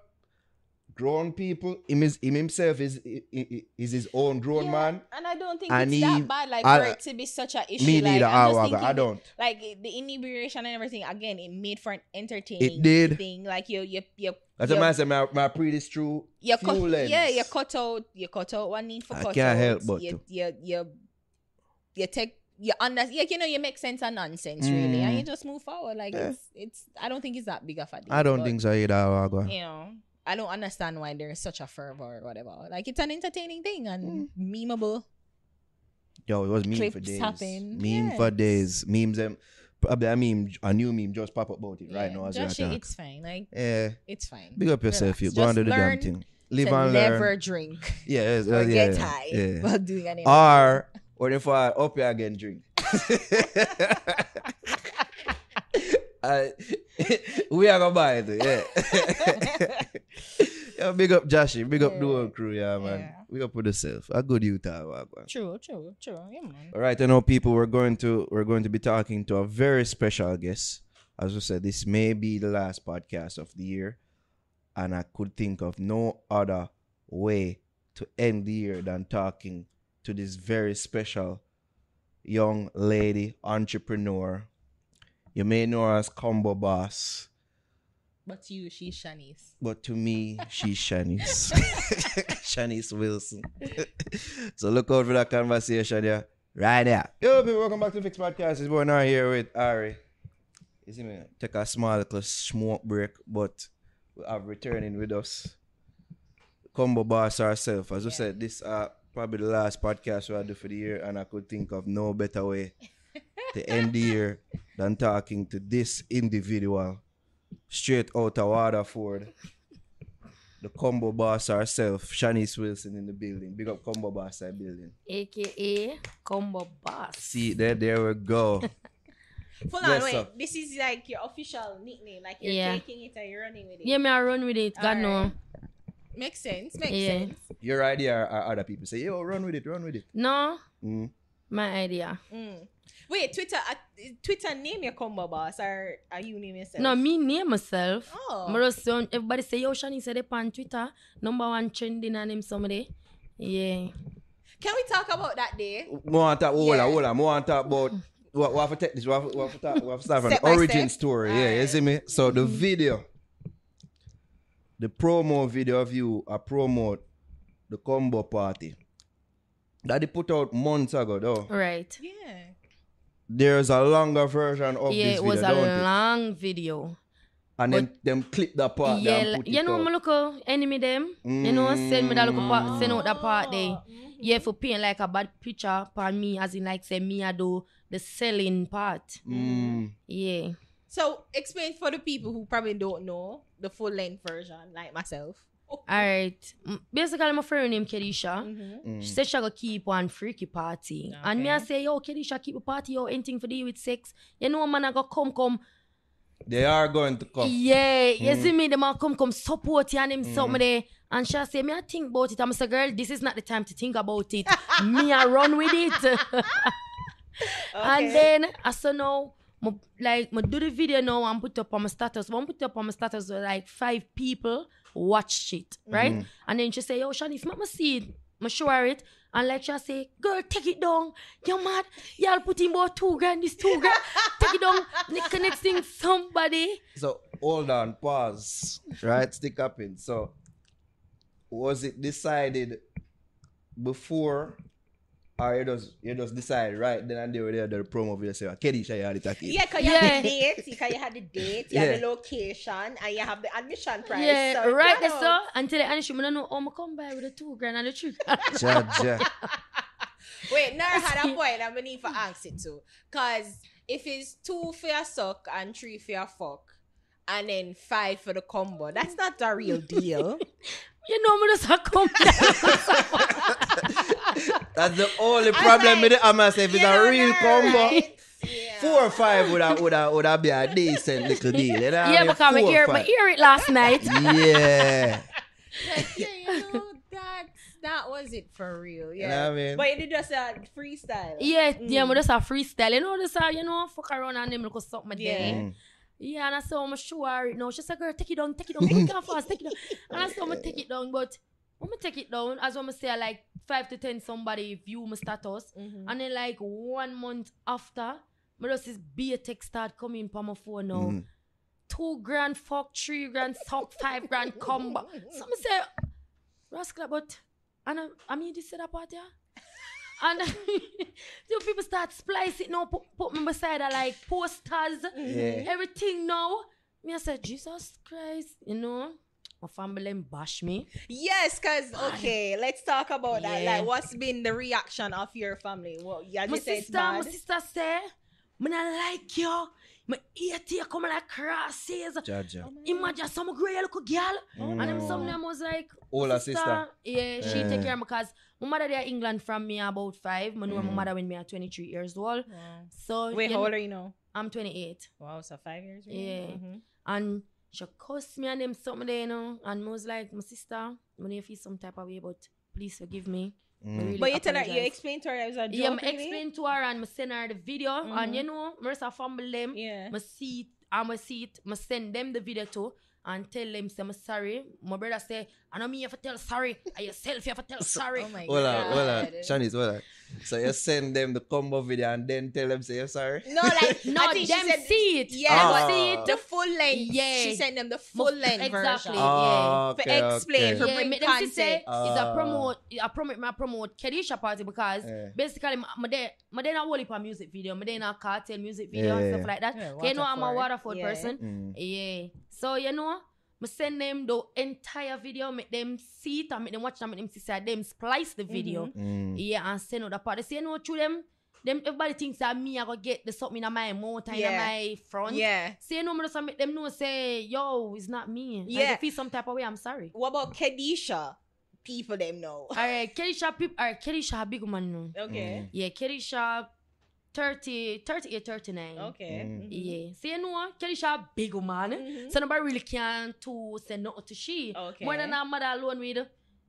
grown people, him, is, him himself is, is, is his own grown Yeah, man. And I don't think And it's he- that bad, like I- for it to be such an issue. Me like, neither, just I, thinking I don't. Like the inebriation and everything, again, it made for an entertaining It did. thing. Like you, you, you. That's what I said, my, my pre this true you cut, lens. yeah, you cut out, you cut out one need for I cut can't out. help but you, you, you, you take. You under, yeah, you know, you make sense of nonsense, really, and Mm. you just move forward. Like Yeah. it's, it's. I don't think it's that big of a deal. I don't think so either. I go. you know, I don't understand why there's such a fervor or whatever. Like it's an entertaining thing and mm. memeable. Yo, it was meme for days. happen. Meme for Yes. days. Memes them. Probably a meme, a new meme just pop up about it right now as just we it's fine. Like Yeah. it's fine. Big up yourself, Relax. you. Go and do the damn thing. Live and never drink Yeah, yes, uh, or yeah, get yeah, high yeah. while doing anything. Or or if I up here again drink. Uh, we are gonna buy it, yeah. yeah, big up Jahshii, big up the whole crew, yeah, man. Yeah. Big up with yourself. A good youth, ah, man. True, true, true. Yeah, man. All right, I know people. We're going to we're going to be talking to a very special guest. As we said, this may be the last podcast of the year, and I could think of no other way to end the year than talking to this very special young lady entrepreneur. You may know her as Combo Boss, But to you, she's Shanice. but to me, she's Shanice. Shanice Wilson. so look out for that conversation yeah. Right now. Yo, people, welcome back to the Fix Podcast. It's going on here with Ari. You see me? Take a small little smoke break, but we have returning with us. Combo boss herself. As I said, this uh probably the last podcast we'll do for the year, and I could think of no better way to end the year than talking to this individual straight out of Waterford. The combo boss herself, Shanice Wilson in the building. Big up combo boss I building. aka Combo Boss. See there, there we go. Hold on, Yes, wait. sir. This is like your official nickname. Like you're Yeah. taking it and you're running with it. Yeah, me I run with it. God no. Makes sense. Makes Yeah. sense. Your idea or other people say, yo, run with it, run with it. No, Mm. my idea. Mm. Wait, Twitter. Uh, Twitter name your combo boss or are you name yourself? No, me name myself. Oh. Me just everybody say, yo, Shani said it on Twitter. Number one trending on him somebody. Yeah. Can we talk about that day? More want to talk, hold Yeah. on, hold on. More want to talk about what, what have to take this, what have, what have to talk, what have to start from Step the origin step? story. Yeah, you see me? So the video, the promo video of you, I promote the combo party. That they put out months ago though. Right. Yeah. There's a longer version of yeah, this video. Yeah, it was a don't it? long video. And then them clip that part there yeah, and like- put you it know, out. me look uh, enemy them. You know, send me that look part, send out that part there. Yeah, for paint like a bad picture for me, as in like say me I do the selling part. Mm. Yeah. So explain for the people who probably don't know the full length version, like myself. Alright. Mm, Basically my friend named Kedisha. Mm-hmm. She said she gonna keep one freaky party. And me I say, yo, Kedisha, keep a party, yo, anything for do with sex. You know, man, I go come, come. They are going to come. Yeah, you Mm. see me, them a come, come support you and him something there. And she say, me I think about it. I'm say, girl, this is not the time to think about it. me I run with it. And then I saw now, my, like, I do the video now and put up on my status. When I put up on my status, like five people watched it, right? Mm-hmm. And then she say, yo, Shanice, make me see it. I show her it. And like she say, girl, take it down. You're mad? Y'all put in about two grand, this two grand. take it down. Next, next thing, somebody. So hold on, pause. Right, stick up in. So was it decided before or you just you just decide right then and there the promo video say Kedisha you had it at it. Yeah, because you Yeah. had the date, because you had the date, you had Yeah. the location, and you have the admission price. Yeah, so right there, so. Until the and she, I don't know, oh, I come by with the two grand and the three grand. Jaja. Wait, now I had a point I'm gonna need for ask it too. Cause if it's two for your suck and three for your fuck, and then five for the combo, that's not a real deal. you know, me just a come down. That's the only problem with it. I'm gonna if it's a real that, combo. right? Yeah. Four or five would have would have would have be a decent little deal. You know what I yeah, mean? because I Four or hear, I hear it last night. Yeah. yeah, you know, that's that was it for real. You Yeah. know I mean? But you did just a freestyle. Yeah, yeah, Mm. but just a freestyle. You know, this uh, you know, fuck around and them look something Yeah. there. Mm. Yeah, and I saw my show her it now. She said, girl, take it down, take it down, quick and fast, take it down. And I saw me take it down, but when I take it down, as when I say like five to ten somebody view my status. Mhm. And then like one month after, my just this beta text start coming on my phone now. Mhm. Two grand fuck, three grand suck, five grand combo. So I say, Rascal, but and I, I mean this set up part yeah. And two people start splicing it now, put, put me beside her like posters, Yeah. everything now. Me I said, Jesus Christ, you know, my family bash me. Yes, cause okay, let's talk about that. Like, what's been the reaction of your family? Well, yeah, my say it's sister, my sister say, me I like you. My ear tear come like crosses. Jaja. Imagine some grey little girl. And then Mm. some them was like, Older sister. Yeah, she Yeah. take care of me because my mother there England from me about five. I know my Mm. mother when me at 23 years old. So Wait, you how know, old are you now? I'm 28. Wow, so five years. Yeah. Mhm. And she cussed me and them something there, you know. And I was like, my sister, I know feel some type of way, but please forgive me. Mm. really But you tell her, you explain to her that it was a joke. Yeah, I really? explain to her and I send her the video. And Mhm. you know, I just fumble them. Yeah. I see it, I'm see it, I send them the video too. And tell them, say, I'm sorry. My brother say, I know me you have to tell sorry. I yourself you have to tell sorry. Oh my Hold on, hold on. God. Shanice, hold on. So you send them the combo video and then tell them say you're sorry? No, like No, I think she them said see it. Yeah, Ah. see it. the full length. Yeah. she sent them the full length exactly. version. Yeah. For explain, okay. for yeah, bring make them see say content. it's a Ah. promote. I promote, my promote Kedisha party because Yeah. basically, my day, my day not whole heap of music video, my day not cartel music video and stuff like that. Yeah, you know, I'm a Waterford. Waterford Yeah. person. Mm. Yeah. So you know, I send them the entire video, make them see it and make them watch it and make them see say them splice the video. Mm. Yeah, and send out the part. They say, you know, through them, them everybody thinks that me I go get the something in my mouth and in my front. Yeah. Say no know, me just make them know say, yo, it's not me. Like, Yeah. if feel some type of way, I'm sorry. What about Kedisha? People them know. Alright, Kerisha people alright, Kerisha a big man now. Okay. Yeah, Kerisha 30, 38, 39. Okay. Mm. Mhm. Yeah. So you know, Kerisha a big man. Mhm. So nobody really can to say nothing to she. Okay. More than her mother alone with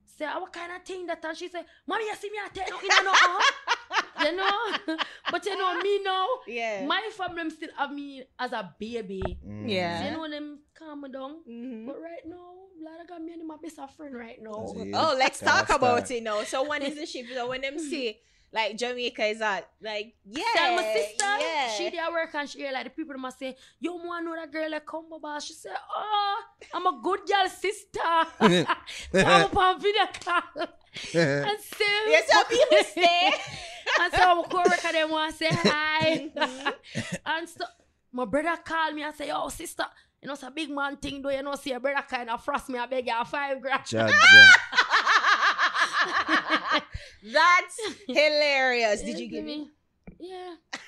say, "Ah, what kind of thing that and she say, Mommy, you see me I tell you, you know, uh-huh." you know? but you know, me now, Yeah. my family still have me as a baby. Mm. Yeah. So you know them calm me down. Mhm. But right now, Lord, I got me and my best of friend right now. Oh, let's talk about it now. So when is the ship? So when them say like Jamaica is at like yeah, Tell my sister, yeah. she there work and she hear like the people must say, Yo, man, know that girl like come boss. She said, Oh, I'm a good girl sister. Come up on video call. and say, Yes, some people say. and so I'm co-worker them want to say hi. Mhm. and so my brother called me and say, yo, sister, you know, it's a big man thing, though. You know, see, a brother kind of frost me, I beg you five grand. Jah, Jah. That's hilarious. Did you give me? Yeah.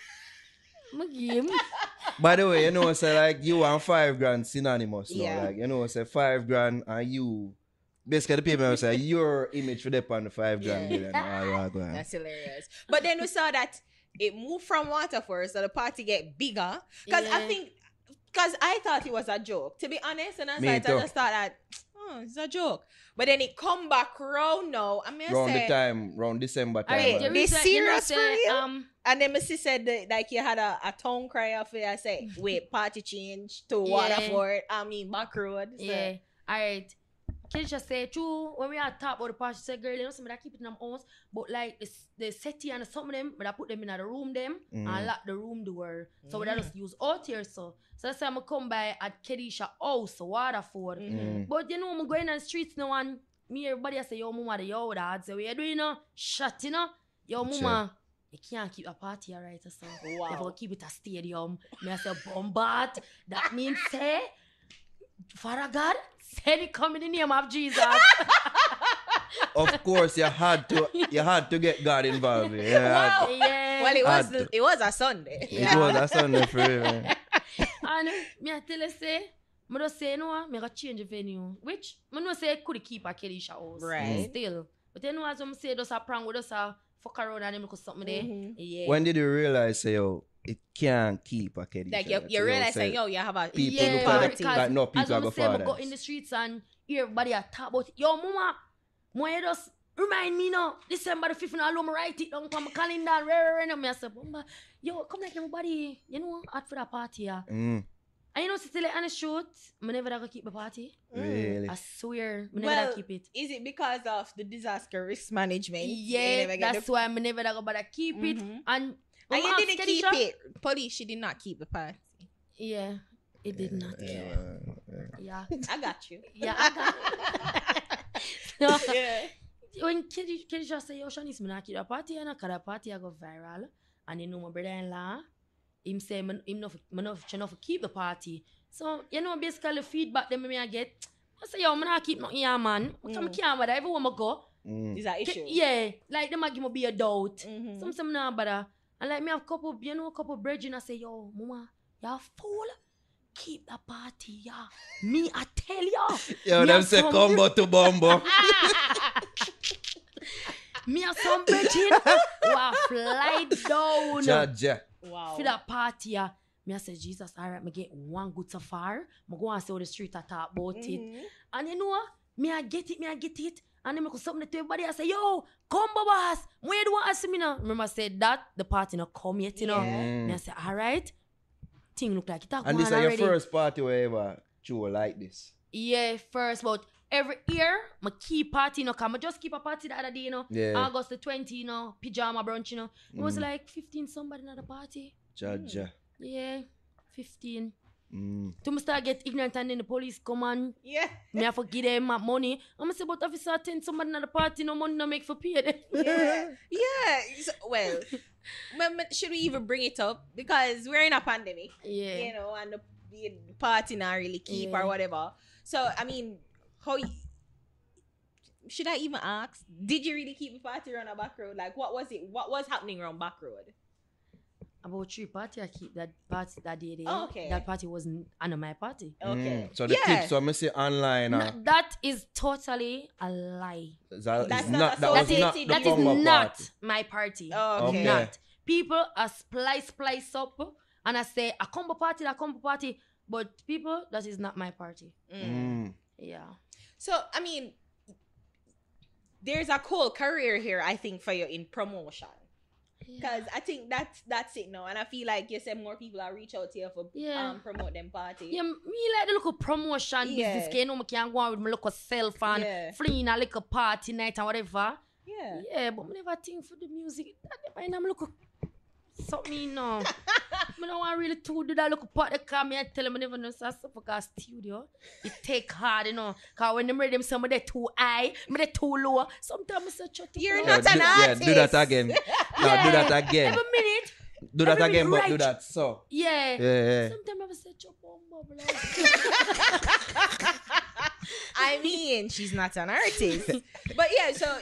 I'm. By the way, you know, what say like you and five grand synonymous. now. Yeah. Like you know, say five grand and you. Basically, the people will say your image for them on the five grand Yeah. bill. and all that, man. That's hilarious. But then we saw that it moved from Waterford, so the party get bigger. Because I think, because I thought it was a joke. To be honest, and I, Me started, I just thought that, oh, it's a joke. But then it come back round now. I mean, I Round the time, round December time. Alright, man. Be serious for real? Um, and then my sister said that, like you had a, a tongue crier for you. I say, wait, party change to Yeah. Waterford. I mean, back road. So. yeah. All right. Keisha say, true, when we had talk about the party, say, girl, you know, some that keep it in them house, but like the, the settee and some of them, but I put them in the room them Mm. and lock the room door. So we Mm. just use out here, so. So that's why I'm come by at Kedisha house, Waterford. Mhm. Mm. But you know, I'm going on the streets now and me, everybody I say, yo, mama, the yo, dad. So, what you doing now? Shut, you know? Yo, Sure. mama, you can't keep a party, alright? So, Wow. you have to keep it a stadium. Me, I say, bombard. That means, say, Father God, send it come in the name of Jesus. Of course, you had to, you had to get God involved. Yeah, Wow. yeah. Well, it was Had to. it was a Sunday. It was a Sunday for you, man. and me, I tell you, say, me just say, no, me got change the venue. Which, me know say, could keep a Kedisha house. Right. Still. But you know, as I'm say, just a prank with us, a fuck around and them look something there. Mhm. Yeah. When did you realize, say, yo, it can't keep a kid? Like you, you realize that yo, you have a People big look yeah, at party. it like no as people are I'm go say, I go in the streets and everybody a talk about, yo, mama, mo you just remind me now, December the 5th, I'll write it down on my calendar, and rare, rare, and I say, Bumba, yo, come like everybody, you know, out for that party, yeah. Mm, And you know, still like, honest truth, I never gonna keep the party. really? I swear, I never Well, gonna keep it. Is it because of the disaster risk management? Yeah, that's the- why I never gonna bother keep it. Mhm. And, And you didn't keep Kedisha- it. Police, she did not keep the party. Yeah, it did not. Yeah. Yeah, I got you. yeah, I got So, yeah. when Kid Kid just say, yo, Shanice, me not keep the party, and cause the party I go viral. And you know my brother-in-law, him say, me, him no, me no, she no for keep the party. So, you know, basically the feedback them me I get, I say, yo, me not keep nothing here, man. What time Mm. can't bother, everywhere I go. Mm. Is that issue? Yeah, like them a give me be a doubt. Mhm. Some some nah bother. And like me have couple, you know, a couple brethren I say, yo, mama, you fool. Keep the party, yeah. Me, I tell ya. Yo, Me them say some- combo to bombo. Me have some brethren who are fly down. Jaja. Wow. For that party, yeah. Me I say, Jesus, all right, me get one good so far. Me go and see how the street I talk about it. Mhm. And you know what? Me I get it, me I get it. And then me go something to everybody. I say, yo, come boss. Where you do to see me now? Remember I said that the party not come yet, you know. Yeah. Me I say, all right. Thing look like it And this is your first party where ever show like this. Yeah, first, but every year, my key party, you know, come. I just keep a party the other day, you know. Yeah. August the 20, you know, pajama brunch, you know. It was Mm. like 15 somebody at the party. Jaja. Yeah, 15. Mm. To me start get ignorant and then the police come and Yeah. me have to give them my money. I'm say, but officer attend somebody at the party, no money no make for pay them. Yeah. yeah. So, well, m- m- should we even bring it up? Because we're in a pandemic, yeah. you know, and the, the party not really keep Yeah. or whatever. So, I mean, how y- should I even ask? Did you really keep the party around a back road? Like, what was it? What was happening around back road? About three party, I keep that party that day. there. Oh, okay. That party wasn't under my party. Okay. Mm. So the yeah. tips, so I see online. Uh, N- that is totally a lie. that, That's not not, that was not That is not party. my party. Oh, okay. Okay. Not. People are splice, splice up, and I say a combo party, a combo party. But people, that is not my party. Mm. Mm. Yeah. So, I mean, there's a cool career here, I think, for you in promotion. Because I think that's that's it now. And I feel like you said more people are reach out to you for Yeah. um promote them party. Yeah, me like the local promotion Yeah. business. You know, me can go on with my local self and Yeah. fleeing a little party night and whatever. Yeah. Yeah, but me never think for the music. That never I'm look something you know. me don't want really to do that look part they come me and tell them I never know so stuff because studio. It take hard, you know. Cause when them ready them say me they too high, me they too low. Sometimes I say shut. You're you not know. an do, yeah, do that artist. again. No, do that again. Every minute. Do that Everybody again, but do that. So. Yeah. Yeah, yeah. Sometimes I say chop on bubble. I mean, she's not an artist. but yeah, so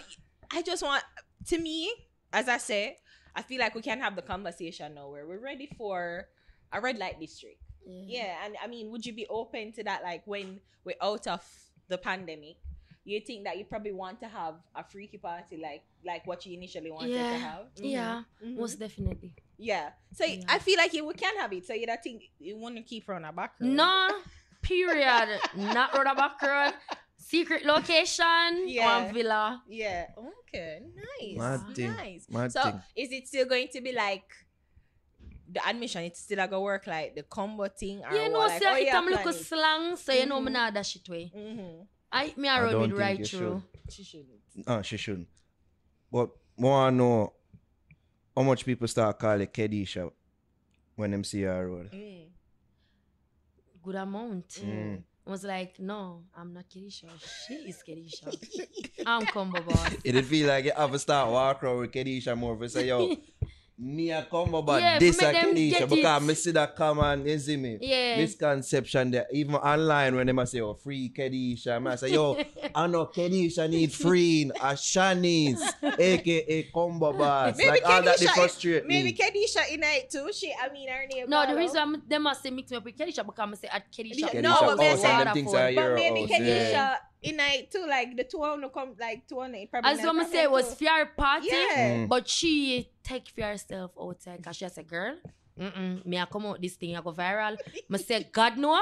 I just want to me, as I say, I feel like we can have the conversation now where we're ready for a red light district. Yeah, and I mean, would you be open to that? Like when we're out of the pandemic, you think that you probably want to have a freaky party, like like what you initially wanted to Yeah. have? Yeah, Mhm. most definitely. Yeah. So Yeah. I feel like you we can have it. So you don't think you want to keep her on a back row? No, period. Not road a back road. Secret location Yeah. or villa. Yeah. Okay. Nice. Mad thing. Nice. Mad so thing. is it still going to be like the admission? It's still gonna work like the combo thing, or You know, what? Like, say oh, it yeah, am look plan slang, so you know Mhm. me not that shit way. Mhm. I me I I run don't with think right you through. She shouldn't. No, she shouldn't. But more I know how much people start calling Kedisha when them see her road. Mm. Good amount. Mm. I was like, no, I'm not Kedisha. She is Kedisha. I'm combo boss. It'd be like you have to start walk around with Kedisha more for say, yo, me a come about Yeah, this for a make them get because it. me see that common, you see me? Yeah. Misconception there. Even online when they must say, oh, free Kedisha. I say, yo, I know Kedisha need freeing a Shanice, aka Combo Boss. Maybe like all that they Kedisha- frustrate Maybe me. Kedisha in it too. She, I mean, her name. No, the reason I'm, they must say mix me up with Kedisha because I say at Kedisha. Yeah, Kedisha no, but me house say- and them But maybe house. Kedisha Yeah. In it too. Like the two of them come, like two of them. Probably As not I'm say, it was too. fair party. Yeah. Mm. But she take for herself outside because she has a girl. Mm-mm. Me I come out this thing I go viral. Me say God know.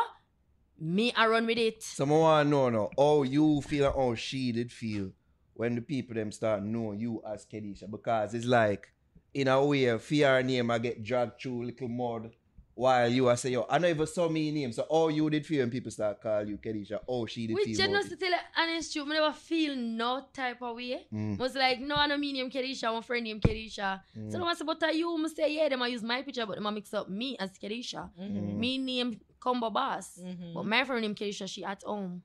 Me I run with it. So I want to know now, how you feel and how she did feel when the people them start know you as Kedisha. Because it's like, in a way, fear her name I get dragged through a little mud while you are say, yo, I never saw me name. So how you did feel when people start call you Kedisha, oh she did Which feel you know about to it. tell you honest truth, I never feel no type of way. Mm. Was like, no, I don't mean name Kedisha, my friend name Kedisha. Mm. So no one say, but you, I say, yeah, them I use my picture, but them I mix up me as Kedisha. Mhm. Me name Combo Boss. Mhm. But my friend name Kedisha, she at home.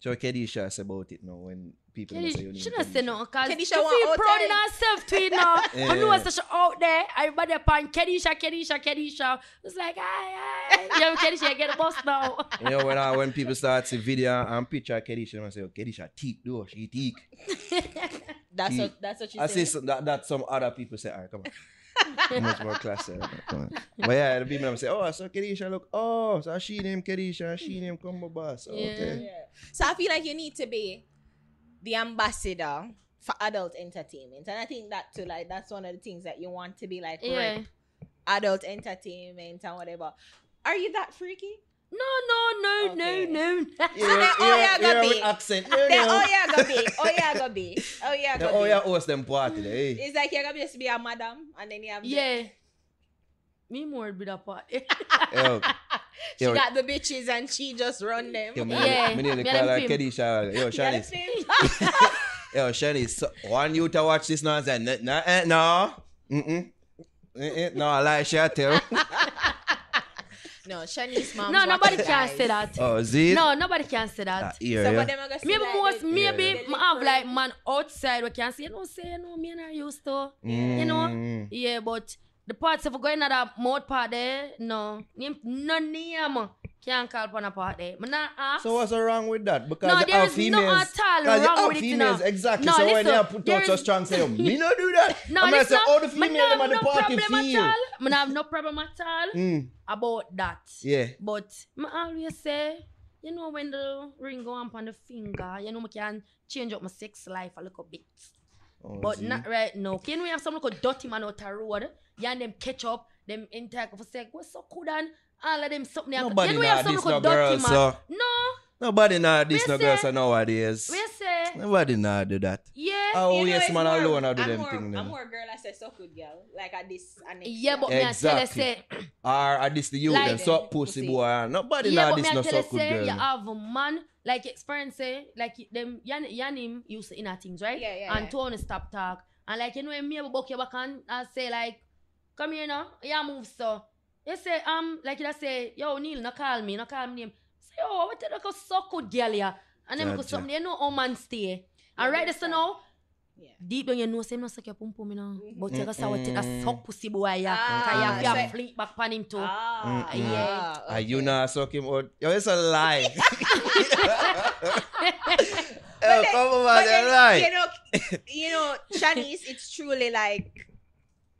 So Kedisha is about it now when people must say your Kedisha, name. she not say Kedisha. nothing because Kedisha she want feel proud in herself to it now. Yeah. I know that she out there, everybody upon Kedisha, Kedisha, Kedisha. It's like, aye, aye. You know, Kedisha, get a bus now. You know, when, I, when people start see video and picture Kedisha, they must say, oh, Kedisha teak, though, she teak. That's what. That's what she I said. see some, that, that some other people say, all right, come on. Much more class there? Come on. But yeah, the people say, oh, so Kedisha look, oh, so she name Kedisha, she name Combo Boss. Okay. Yeah. So I feel like you need to be the ambassador for adult entertainment, and I think that too, like that's one of the things that you want to be like, Yeah. rep adult entertainment and whatever. Are you that freaky? No, no, no, Okay. no, no. Yeah, oh, yeah, yeah, yeah, with accent. No, no. oh yeah, go be. Oh yeah, go be. Oh yeah, Then, go oh, yeah, host them party there. eh? It's like you're gonna just be a madam, and then you have the- Yeah. Me more with a part. Yo, she yo, got the bitches and she just run them. yo, me, Yeah, me need to me call her. Kedisha. Yo, You gotta Yo, Shanice, so, one you to watch this now and say, no, no, no. Mm-mm. Eh, eh, no, I like she a tell. no, Shanice mom. no, nobody can say that. Oh, Z? No, nobody can say Ah, that. here, Some yeah. of them are gonna Maybe like most, maybe Yeah. the I have like man outside we can say, you know, say, you know, me and I used to. You know? Mm. Yeah, but the parts of going at that mouth part there, no. No name. Can't call upon a part there. Me not ask. So what's wrong with that? Because No, there is females. no at all wrong with it, females, know. exactly. No, so when listen, you put there out so strong, say, yo, me not do that. no, I'm listen, say, all the females not them at the no party feel. at all. Me not have no problem at all Mm, about that. yeah. But me always say, you know, when the ring go on on the finger, you know, me can change up my sex life a little bit. Oh, But not right now. Can we have someone called dirty man out the road? Yeah, and them catch up, them intake for say, what's so good and all of them something. Nobody Can we have someone no dirty man? so. No, Nobody nah this We no girls say- so nowadays. we say, Nobody nah do that. yeah. Oh, You know, yes, it's man, more- alone I do I'm them more, thing I'm then. more girl I say so good girl. Like at this and next Yeah, year. but me I tell you Exactly. say, Or at this the youth Like them so them, pussy pussy. boy. Nobody yeah, nah this me I no tell so you good say, girl. you have a man, like experience say, like them, Yan, Yanim used to inner things, right? Yeah, yeah, And yeah. Tony stop talk. And like, you know, me ever buck your back and I say like, come here now, yeah, move so. You say, um, like you say, yo, Neil, no call me, no call me name. Say, yo, what the fuck so good girl ya? And then Gotcha. go something, you know how man stay. Yeah, And right that's this now, Yeah. Deep down you know say him no suck your pum pum, you know. But you gotta say what it a suck pussy boy, yeah. Ah, Cause you have so- to flick back pan him too. Ah, Mm-mm. yeah. ah, Are you okay. not suck him out? Yo, it's a lie. But Yo, then- come on, but man, then, you lie. You know, you know, Shanice, it's truly like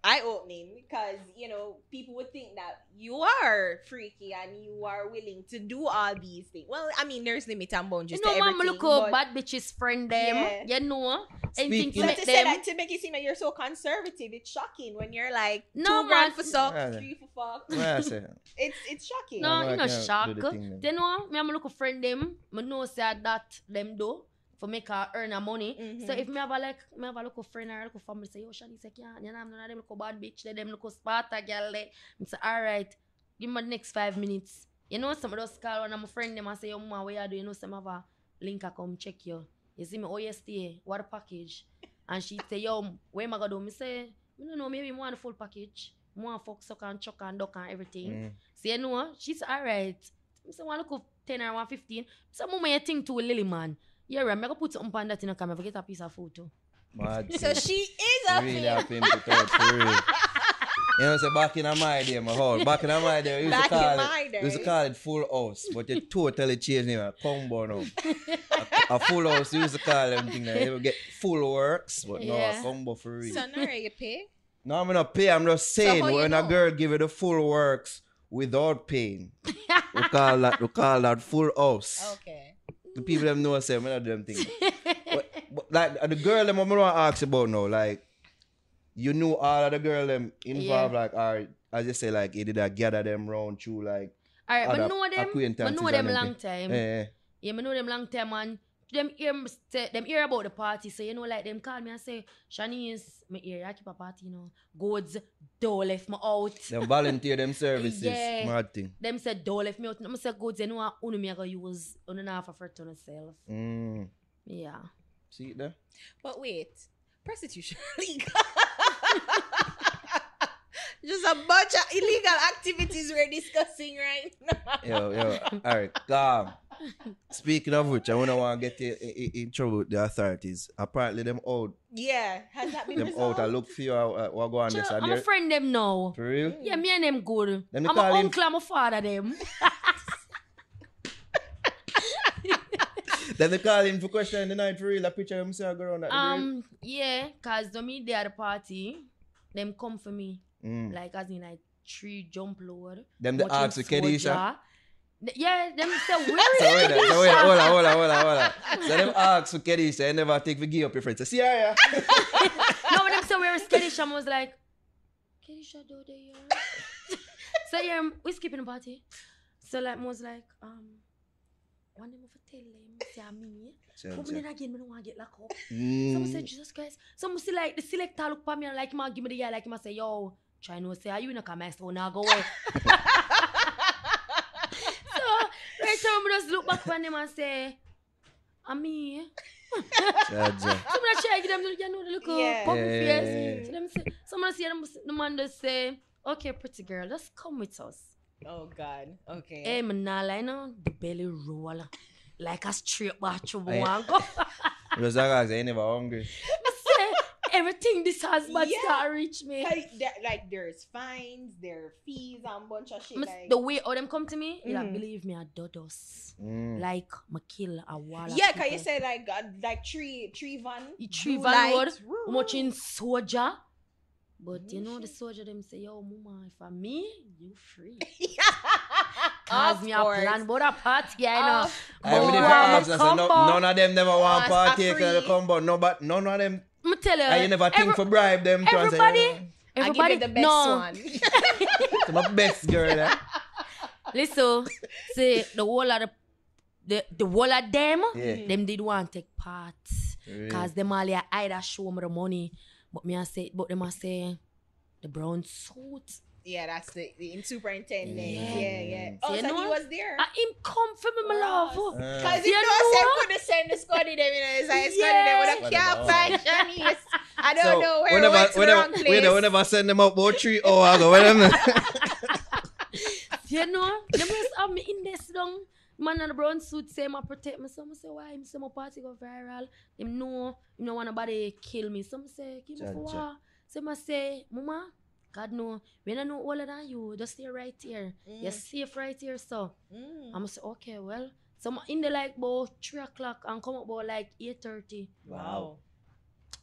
eye opening because you know people would think that you are freaky and you are willing to do all these things. Well, I mean, there's limit and boundaries You know, to man, look but- bad bitches friend them. Yeah. You know, anything to make to say them. that to make it seem like you're so conservative, it's shocking when you're like No, two man. for suck, Yeah. three for fuck. What It's it's shocking. No, Yeah, you know, shock. the then. You know, me am look a friend them. Me know say that them do for make her earn her money. Mhm. So if me have a like, me have a look a friend or a look a family say, yo, Shani say, yeah, you know, I'm none of them look a bad bitch. They them look Sparta girl. They. Me say, all right, give me the next five minutes. You know, some of those call I'm a friend them and say, yo, ma, what you do? You know, some have a link I come check you. You see me, oh, yes. What a package. And she say, yo, where am I gonna do? Me say, I don't know, maybe more the full package. More fuck, suck and chuck and duck and everything. Mm. So you know, she's alright. I say, want look up 10 or 115. So, mama, you think to a Lily, man. Yeah, right. I'm going to put something on that in the camera. Get a piece of photo. Mad So thing. she is a really femme. happy to touch for real. You know, say back in my day, my whole back in my day, we used Back to in call my it, we used to days. call it full house, but you totally changed name, a combo now. a, a full house, you used to call them thing that you get full works, but no, a Yeah. combo for real. So now you pay. No, I'm not pay. I'm just saying how you when know? a girl give you the full works without paying, we call that we call that full house. Okay. The people them know say not do them things. but, but like the girl them I'm gonna ask about now, like you knew all of the girl them involved, Yeah. like or as you say, like you did a gather them round through like Alright, but know them. But know them long time. eh, Yeah, me know them long time and them hear me say, them hear about the party. So you know, like them call me and say, Shanice, me hear I keep a party, you know. Goods, door left me out. them volunteer them services, Yeah. mad thing. Them said door left me out. Them say goods, you know what only me I go use on and half for to myself. Mm. Yeah. See it there? But wait, prostitution illegal. Just a bunch of illegal activities we're discussing right now. Yo, yo, all right, calm. Speaking of which, I wanna want to get in, in, in trouble with the authorities. Apparently, them out, Yeah, has that been them out. I look for you. Uh, what go on Sure, this? I'm and a friend them now. For real? Yeah, me and them good. Let me I'm a him. uncle, I'm a father them. Then they call him for question in the night for real. A picture of him say I go around at the grave. Um, yeah, cause when me there at the party, them come for me. Mm. Like as in like tree jump load. Them the watching ask with Kedisha. Soja. Th- Yeah, them say where So is wait, so wait, hold on, hold on, hold on, hold on. So them ask for Kedisha, you never take for give up your friends. So see her, yeah. no, when them say where is Kedisha, I was like, Kedisha do they here? so yeah, um, we skipping the party. So like, I was like, um, one them for tell them, say I'm me. But me then again, me don't want to get locked up. Some say Mm. Jesus Christ. Some say like the selector look for me and like him and give me the guy like him and say, yo, try no say, are you in a come so now go away. so right time I just look back on him and say, I'm me. Jaja. Some of try give them the you know the little Yeah. puppy Yeah, face. yeah, yeah. So them say, some of see them the man just say, okay, pretty girl, just come with us. Oh God. Okay. Eh, hey, man, nah, like, no, the belly roll like a straight bathroom Aye. one go. Just like I say, you never hungry. I say, everything this has but Yeah. start reach me. Like, there, like there's fines, there are fees, and bunch of shit. Like, the way all them come to me, you like believe me, I dodos. Mm. Like, I kill a wall. yeah, can you say like uh, like tree tree van, You tree blue van light, road, woo, I'm watching soldier. But you know the soldier them say, yo, mama, if I'm me, you free. Yeah. Cause Of me a plan about a party, I know. Of I would Boy, never I'm a ask, I say, no, none of them never want Us a partake of the free. combo. No, but none of them. Me tell you, And you never think every- for bribe them. to and say, everybody- "Yeah, I give everybody, you the best no. one. it's my best girl. Eh? Listen, say the whole of the, the, the whole of them, Yeah. them did want to take part. Really? Cause them all here either show me the money, but me I say, but them I say the brown suit. Yeah, that's the, the superintendent. Yeah. Yeah, yeah. Oh, You so know he what? was there. I him come for me, my love. Uh, Cause You you know, know say what? could have sent the Scotty them, you know, it's like Scotty Yeah. them would have can't Scotty find them. I don't know where whenever, it went to the wrong place. whenever, whenever send them out about three hours ago, when them, You know, them just have me in this down. Man in the brown suit say my protect me. Some say why? Him say my party go viral. Him know him no want nobody kill me. Some say kill me for what? Some say, Mama, God know, when I know older than you, just stay right here. You're safe right here, so. Mm. I'm say, okay, well. So in the like about 3 o'clock and come up about like 8.30. Wow.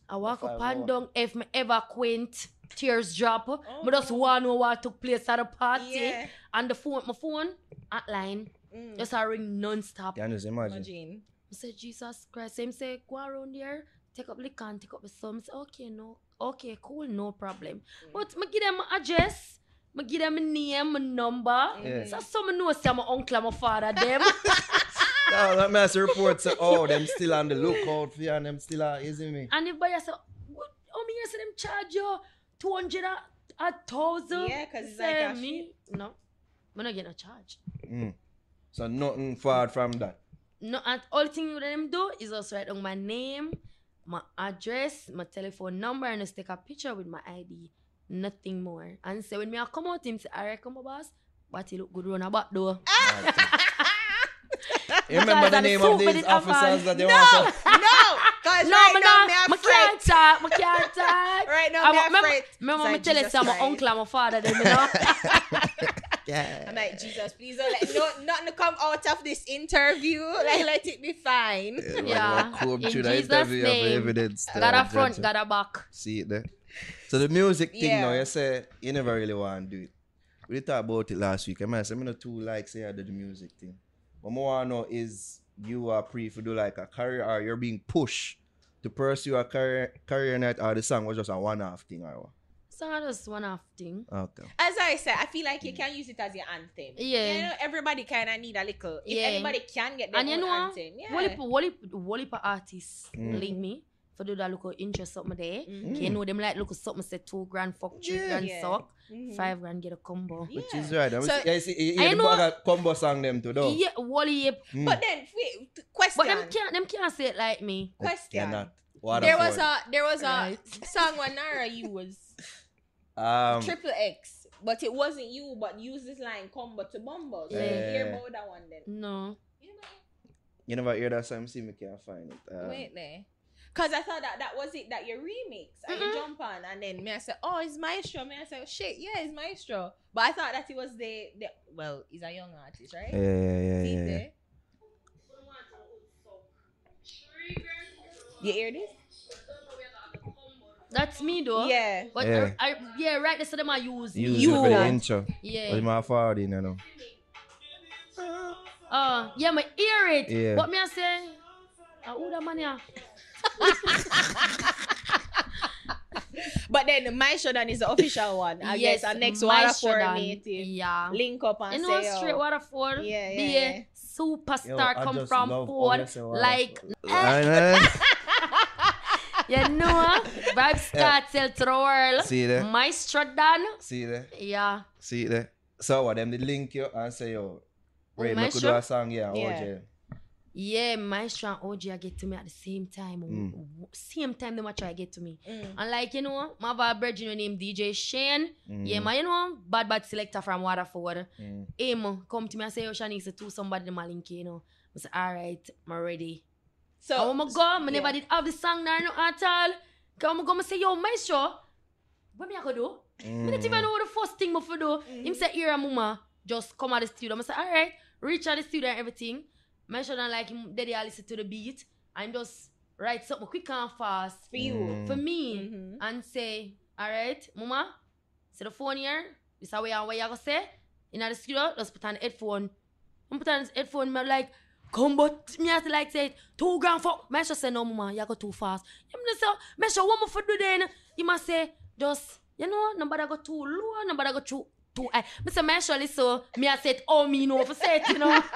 I walk Five up and hour. down if me ever quaint, tears drop. Oh, I just no. want to know what took place at the party. Yeah. And the phone, my phone, at line, Mm. just a ring non-stop. Can you just imagine? Imagine. I said, Jesus Christ. Him say, go around there, take up the can, take up the sum. I say, okay, no, okay, cool, no problem. But I give them my address, I give them my name, my number. Yeah. So some know say my uncle and my father, them. No, that mess report say, oh, them still on the lookout for you and them still are, you see me? and if buyer say, what, how me say them charge you 200 a, a thousand? Yeah, 'cause it's like a me. No, I'm not getting a charge. Mm. So nothing far from that. No, and all thing you them do is just write down my name, my address, my telephone number, and just take a picture with my ID. Nothing more. And so when me I come out, him say, alright, come on, boss. But he look good run about door. You remember the name of these officers that they No, want to... no, cause No, right me now me me can't talk, me can't talk. Right now I'm, me remember, afraid. remember me tell you my uncle and my father, them, you know? Yeah. I'm like Jesus, please don't let no, nothing to come out of this interview. Like let it be fine. Yeah. Comb In through the Jesus' interview of name. evidence. got a front, got a back. See it there. So the music thing Yeah. now, you say you never really want to do it. We did talk about it last week. I might say, I'm not too like say I do the music thing. What more I know is you are pre for do like a career or you're being pushed to pursue a career career night or the song was just a one off thing or what? So I just one off thing. Okay. As I said, I feel like you can use it as your anthem. Yeah. You know, everybody kind of need a little. If Yeah. anybody can get their And you own know, anthem, yeah. Wally, Wally, Wally artists Mm. link me for do that look interest something there. Mhm. You know them like look something say two grand fuck three Yeah. grand Yeah. suck, Mhm. five grand get a combo. Yeah. Which is right. I'm So- yeah, you see, you I the know- bag of combo song them too, though. Yeah, Wally, yep. Mm. But then, wait, question. but them can't them can't say it like me. They question. cannot. What there was a there was a Right. song when Nara used um, triple X, but it wasn't you, but use this line combo to bumbo. So you Yeah. hear about that one then. No. you never hear that song, see me can't find it. Um, Wait there. Cause I thought that that was it that you remix and you Mm-mm. jump on and then me I said oh it's Maestro me I said shit yeah it's Maestro but I thought that it was the, the well he's a young artist right Yeah, yeah, yeah, yeah. yeah. you hear this That's me though. yeah But Yeah. I, I, yeah, right. That's them I use. Use You. for the intro. Yeah. But my forward in, you know. Uh, yeah, me hear it. Yeah. But me I say, uh, who that man yeah? but then the Maestro then is the official one I yes, guess our next my Waterford native Yeah. link up and You say know, yo, straight Waterford. Yeah, yeah, Be yeah. a superstar Yo, come from love Ford. how you say Like, I know. you know, Vybz Yeah. Kartel to the world. See there? Maestro Dan. See there? Yeah. See there? So what? Them they link you and say yo, Ray, make could do a song, yeah, Yeah. OJ. Yeah, Maestro and OG I get to me at the same time. Mm. Same time they might try to get to me. Mm. And like, you know, my have a brethren named DJ Shane. Mm. Yeah, man, you know, bad bad selector from Waterford. Mm. Him come to me and say, yo, Shanice, to somebody in my link, you know. I say, alright, I'm ready. So So, I'm go, I yeah. never did have the song there no at all. Come I'm go, I say, yo, Maestro, what me I go do? Mm. Me not even know what the first thing me for do. Him say, here, mama, just come out the studio. I say, alright, reach out the studio and everything. Maestro don't like him, daddy, I listen to the beat. And just write something quick and fast for you Mm. for me Mhm. and say, all right, mama, see the phone here. This is what you gonna say. In the studio, just put on the headphone. I put on the headphone, me like, come but me have to like say, two grand fuck. Me just say, no, mama, you go too fast. You must say, me sure what me for do then? You must say, just, you know, nobody go too low, nobody go too, too high. Me say, me sure listen, me I said, oh, me know for say it, you know.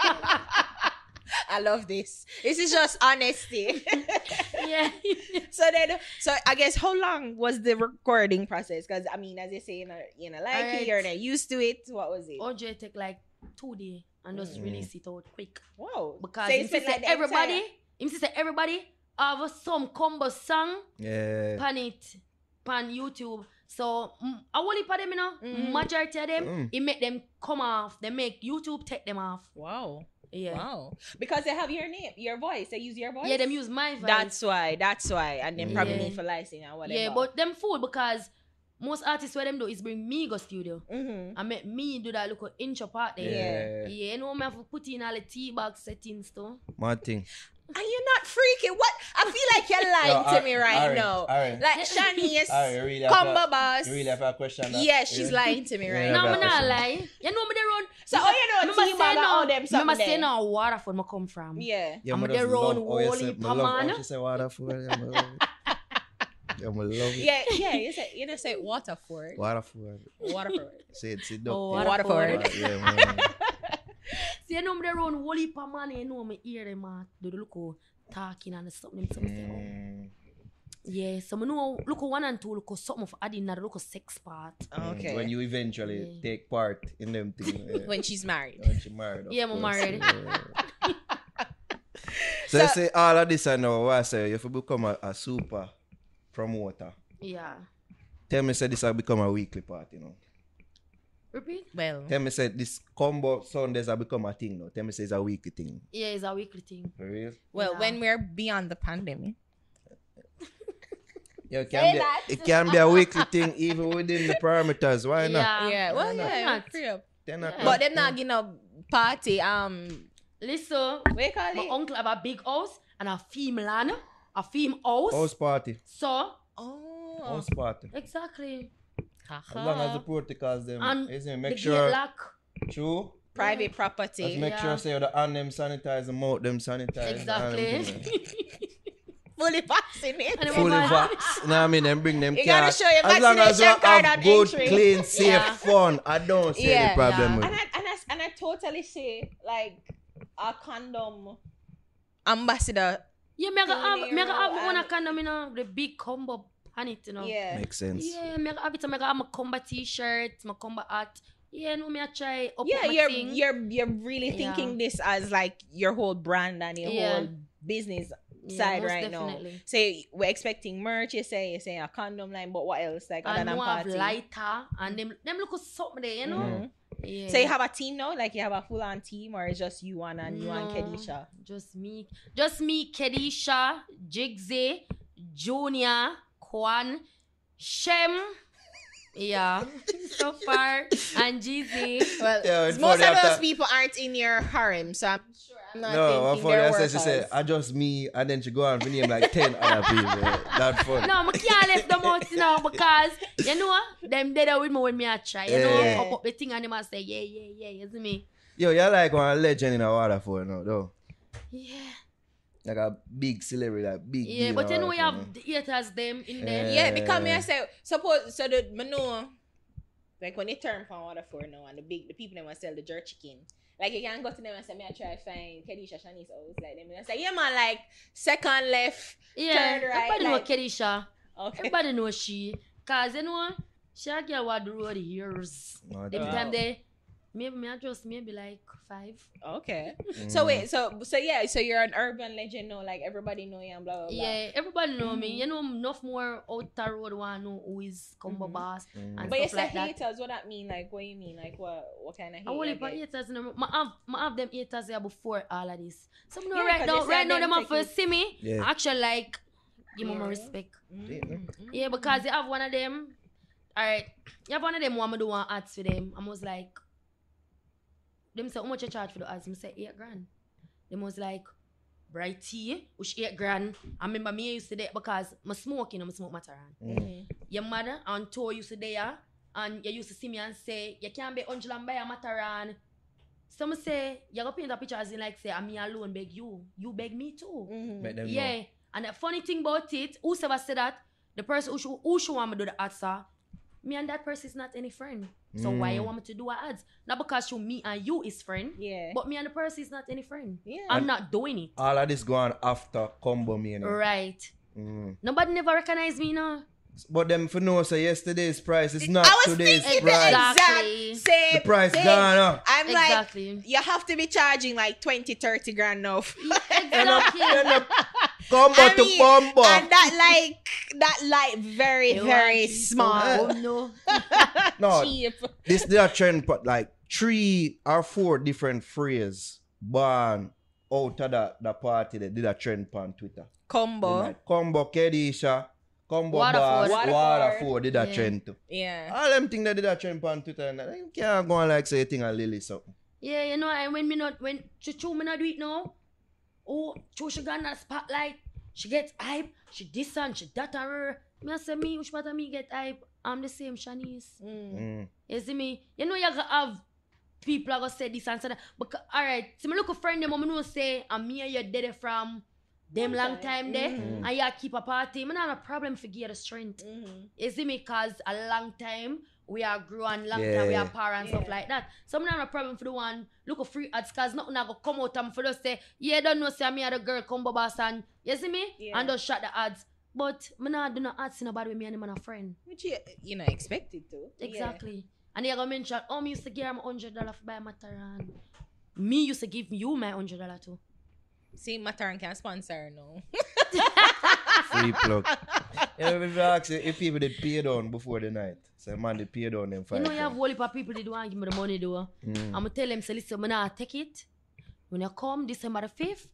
I love this this is just honesty yeah. so then so I guess how long was the recording process because I mean as you say you know you know like Alright. it you're not used to it what was it OJ take like two days and just Mm. release it out quick. wow Because so you him spent say like the everybody, entire- him say everybody have some combo song Yeah. pan it pan YouTube. So mm, a whole heap of them, you know, Mm. majority of them, Mm. it make them come off. They make YouTube take them off. wow Yeah. Wow. Because they have your name, your voice. They use your voice. Yeah, them use my voice. That's why. That's why. And then probably Yeah. need for licensing or whatever. yeah, but them fool because most artists what them do is bring me go studio. Mm-hmm. I make me do that little intro part there. Yeah. Yeah, you know me have to put in all the tea bag settings too. My thing. Are you not freaking? What? I feel like you're lying No, to me right Ari, now. Ari. Like Shanice, Ari, you really have Combo a- Boss. You really have a question? that? Yeah, she's Yeah. lying to me right Yeah, now. no, but me not question. lie. You know me they run. So, oh, you know, Remember tea say bag and all no. them something Remember say there. no Waterford me come from. Yeah. Yeah, I'm me there just round love how you Wally say- me love she say Waterford. Yeah, me love it. Yeah, love it. Yeah, yeah. You say you know say Waterford. Waterford. Waterford. Say it, sit Oh, down. Waterford. Yeah, man. See, you know me they run Wally Pamana. You know me hear them uh, do the look talking and something. something. Mm, Yeah, so me know look one and two look something for adding that look how sex part. Okay. When you eventually Yeah. take part in them things. Yeah. when she's married. When she married. of Yeah, I'm married. Yeah. so, you say all of this I know what I say, you have to become a, a super promoter. Yeah. Tell me say this will become a weekly part, you know. Repeat? Well, Tell me say this combo Sundays have become a thing no? Tell me say it's a weekly thing. Yeah, it's a weekly thing. For real? well, Yeah. when we're beyond the pandemic. Yeah, it can, be, that. it can be a weekly thing even within the parameters. Why not? Yeah. yeah. Well, why yeah. not? Free up. Ten Yeah. o'clock. But them not give no party. Um, Listen, what you call my it? uncle have a big house and a female land, a female house. House party. So, Oh. House party. exactly. As long as the protocols them And isn't it? the make sure lock. true. Private Just property. make Yeah. sure say the hand them sanitize, the mouth them sanitize. Exactly. Fully vaccinated. And Fully Woman. vax. Know I mean? Them bring them You gotta cards. show your As long as you vaccination card have good, entry. clean, safe, Yeah. fun. I don't see Yeah. any problem Yeah. with and it. I, and I and I totally say like a condom ambassador. Yeah, me ga have, me ga have Cleaner one and- condom, you know, the big combo pan it, you know. Yeah. Makes sense. Yeah, me ga have it, me ga have my combo t-shirt, my combo hat. Yeah, no, me a try up Yeah, my you're thing. you're you're really Yeah. thinking this as like your whole brand and your Yeah. whole business Yeah, side most right now. definitely. Say we're expecting merch. You say you're saying a condom line, but what else? Like other And than more have party. lighter, and them, them look something there, you know. Mhm. Yeah. So you have a team now, like you have a full on team, or it's just you and and you and Kedisha. Just me. Just me, Kedisha, Jigsy, Junior, Kwan, Shem. Yeah. so far. And Jeezy. Well, Yeah, most of those people aren't in your harem, so I'm sure I'm not No, thinking funny, they're I said workers. she said, I just me, and then she go on for name like 10 other people. That fun. No, I can't left them out now because, you know, them dead with me when me a try. You know, Yeah. up up the thing and them a say, yeah, yeah, yeah, you see me? Yo, you're like one legend in a waterfall now, though. Yeah. Like a big celebrity, like big. Yeah, but you in know, we have the haters them in Yeah. there. Yeah, because me I say suppose so the me know like when they turn from Waterford now and the big the people that want sell the jerk chicken. Like you can go to them and say, me I try find Kedisha Shanice house like them. And I say, yeah man, like second left. Yeah, Turn right, everybody know like- Kedisha. Okay. Everybody know she. Cause you know, she a girl what the road years. No, Every Wow. time they, maybe me I just maybe like five. Okay. Mm. So wait, so so yeah, so you're an urban legend now, like everybody know you and blah blah blah. Yeah, everybody know me. Mhm. You know enough more outer road one know who is combo Mhm. boss. Mm. And But you stuff say like that. haters, what that mean? Like what you mean? Like what what kind of hate? I only you for get? haters, you know, I have, I have them haters there before all of this. So you know, Yeah, right 'cause now, right now, them them have take first see me. Yeah. Actually like give me Yeah. more respect. Mm, Yeah, because you have one of them. All right, you have one of them. Want me do one ads for them? I was like, them say how much you charge for the ads? I say eight grand. Them was like, bright tea, which eight grand. I remember me used to do it because I smoke, you know, I smoke Mataran. mm. Your mother and Toe used to there, and you used to see me and say, you can't be Angela and buy a Mataran. Some say, you go paint a picture as in like say, I'm me alone beg you. You beg me too. Mhm. Make them know. Yeah. And the funny thing about it, whoever said that, the person who should, who should want me to do the ads, sir, me and that person is not any friend. So why you Mm. want me to do a ads? Not because you me and you is friend, Yeah. but me and the person is not any friend. yeah. I'm not doing it. All of this going after combo me. And right. Mm. Nobody never recognize me now. But them for know say yesterday's price is I not was today's thinking the price. Exactly. exact same. The price thing. gone up. I'm like, you have to be charging like 20, 30 grand now. exactly. Combo I to mean, combo. and that like that light very You very small. Oh, no. No. Cheap. this they are trend but like three or four different phrases born out of that, that party that did a trend on Twitter. The Combo. night. Combo Kedisha, Combo Waterford. Boss, Waterford. Waterford did a Yeah. trend too. Yeah. All them things that did a trend on Twitter and that, you can't go and like say a thing a Lily something. Yeah, you know, and when me not when Chuchu me not do it now. Oh, Chu she got that spotlight. She gets hype. She this and she that and her. Me I say me, which part of me get hype? I'm the same Shanice. Mm. Mm. You see me? You know you gotta have people are gonna say this and say that. But alright, see me look a friend them, I know say and me and you're it from them long time there. Mhm. And you keep a party. Me not have a problem for give the strength. Mhm. You see me? Cause a long time we are grown, long time we Yeah. are parents, stuff Yeah. like that. So me not a problem for the one look a free ads cause nothing I go come out and for just say, yeah, don't know say me and the girl come boss and you see me? Yeah. And just shut the ads. But me not do not ask in nobody with me and him and a friend. Which you, you know, expected to. Exactly. And they gonna mention, oh, me used to give him hundred dollar for buy Mataran. Me used to give you my hundred dollar too. Yeah. See, Mataran can sponsor no. Free plug. yeah, if you ask if people did pay down before the night. So man did pay down them You five. know you have pound. whole heap of people that want give me the money though. Mm. I'ma tell them, say, listen, I'm not take it. When you come December the fifth,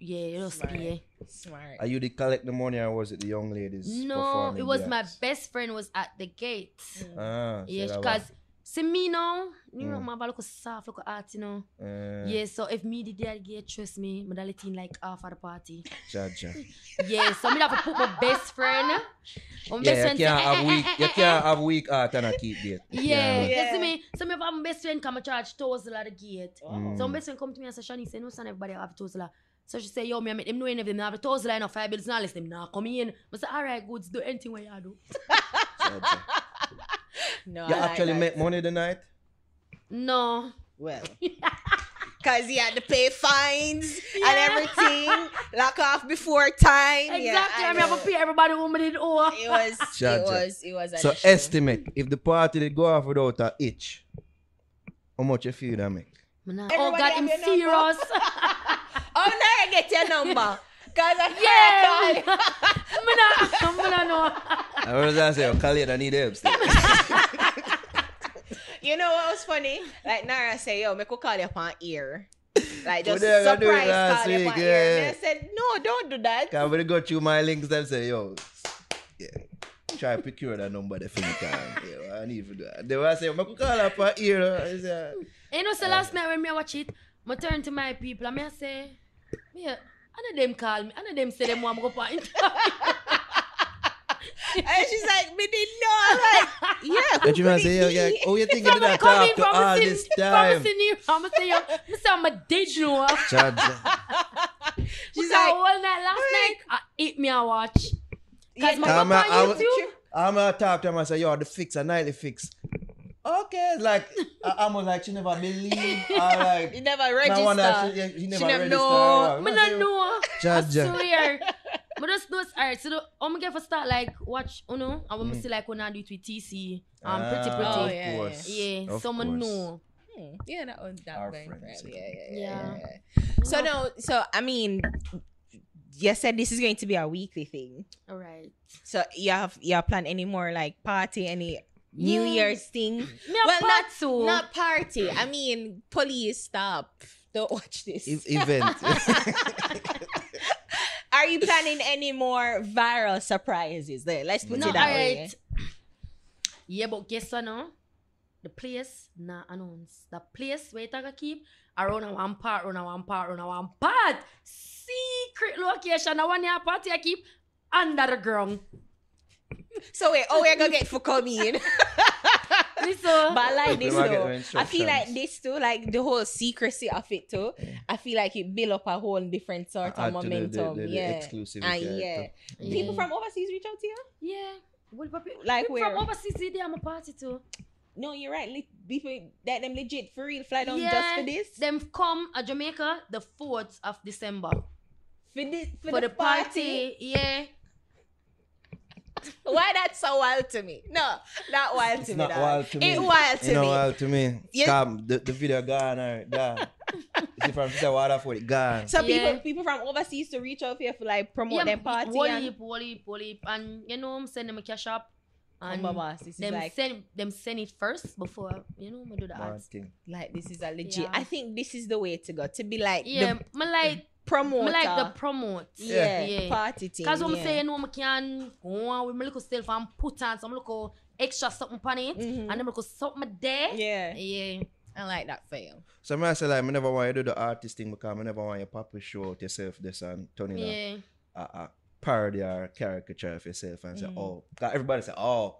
yeah, you just Smart. pay. Smart. Are you the collect the money or was it the young ladies? No, it was my acts? best friend was at the gate. Ah, so Yeah, because was- see me now, you know, Mm. my look soft, look art, you know. Uh, Yeah, so if me did that gate, trust me, me let in like half of the party. Jaja. Yeah, so me have to put my best friend. My best Yeah, you friend say, can't "Eh, have eh, weak. eh, You eh, can't eh." have weak heart and a keep date. You Yeah, can't. Yeah. see me. So me have my best friend come and charge thousand at the gate. Mm. So my best friend come to me and say, Shani, say no son, everybody have thousand. So she say, yo, me I make them know any of them have a thousand enough five bills, now listen, them now come in. I say, alright, goods, do anything what you do. No, You I like actually that. make money tonight? No. Well. Cause he had to pay fines and everything, lock off before time. Exactly. Yeah, I mean, I have to pay everybody who me did owe. It was, Cha, it was, it was. So issue. estimate if the party did go off without a itch, how much you feel that make? Me Oh God, I'm serious. Oh, now I get your number. Cause I yeah. can't. me nah, me nah know. I was gonna say, oh, Khalid, I need help. You know what was funny? Like Nara say, yo, me could call you upon ear. Like just they gonna do it surprise call you week, upon yeah. ear. And I said, no, don't do that. Can we go through my links and say, yo, yeah, try to procure that number the film time. Yeah, I need to do that. They will say, I could call up a ear. I say, You know, so last night when me watch it, I turn to my people and me I say, me, I know them call me, I know them say them want me go for interview. And she's like, me didn't know. I'm like, yeah. But you who might say, it yo, yeah, oh, you think you From did me that coming talk to from all sin- this From time? sin here, I'm say, yo, say I'm a dead know. Jaja. She's She's like, like, all night last night, I eat me a watch. yeah, Cause my Come papa on, on I YouTube, I'm gonna talk to him and say, yo, the fix, a nightly fix. Okay, like, I, I'm like, she never believe. I like, you never no register. wonder she, yeah, she never never register. know. me not know. I Jaja. swear. But just those alright, so the, I'm gonna get for start like watch, you know, and when Mm. mm. see like when I do it with TC, um, pretty Ah, pretty. Oh, Of yeah, course. Yeah, Of someone course. know. Hmm, Yeah, that was that Our going right. yeah. Yeah, yeah, yeah. Yeah. yeah. So no, so I mean, you said this is going to be a weekly thing. All right. So you have you have planned any more like party, any New Yeah. Year's thing? Me Well, well, not- not so. Not party. I mean, police stop. Don't watch this. E- event. Are you planning any more viral surprises? There, let's put no, it that way. alright. Yeah, but guess what now? The place nah announce. The place where you gonna keep around a one part, around a one part, around a one part. Secret location. The one year party I keep under the ground. So wait, oh, we're gonna get for coming. Listen. But I like this though. I feel like this too, like the whole secrecy of it too. I feel like it build up a whole different sort Add of to the- the- momentum. the- the yeah. exclusive. Ah, of it, yeah. People from overseas reach out to you? Yeah. Well, but pe- Like people where? from overseas, see, they am a party too. No, you're right. Li- People that them legit for real fly down yeah, just for this. Them come a Jamaica the 4th of December. for this for, For, the, the party. party. Yeah. Why that's so wild to me? No, not wild to It's me. not dog. wild to me. It wild to you know me. wild to me. Yeah. Scam. The, the video gone, alright, gone. See from Sister Waterford, gone. So Yeah. people people from overseas to reach out here for like promote yeah, them party. Whole and- heap, whole heap. And you know, I'm sending them a cash up. And Combo Boss, this is them like send them send it first before you know me do the ads. like this is a legit. Yeah. I think this is the way to go. To be like Yeah, the me like promoter. me like the promote. yeah, Yeah. party thing. Cause what. I'm saying, no, I can go on with my little self and put on some little extra something on it, Mhm. and then little something there. Yeah, Yeah. I like that for you. So I say like, I never want you to do the artist thing because I never want you pop a show out yourself this and turn it Yeah. a, a parody or caricature of yourself and say, oh, oh, 'cause everybody say, oh,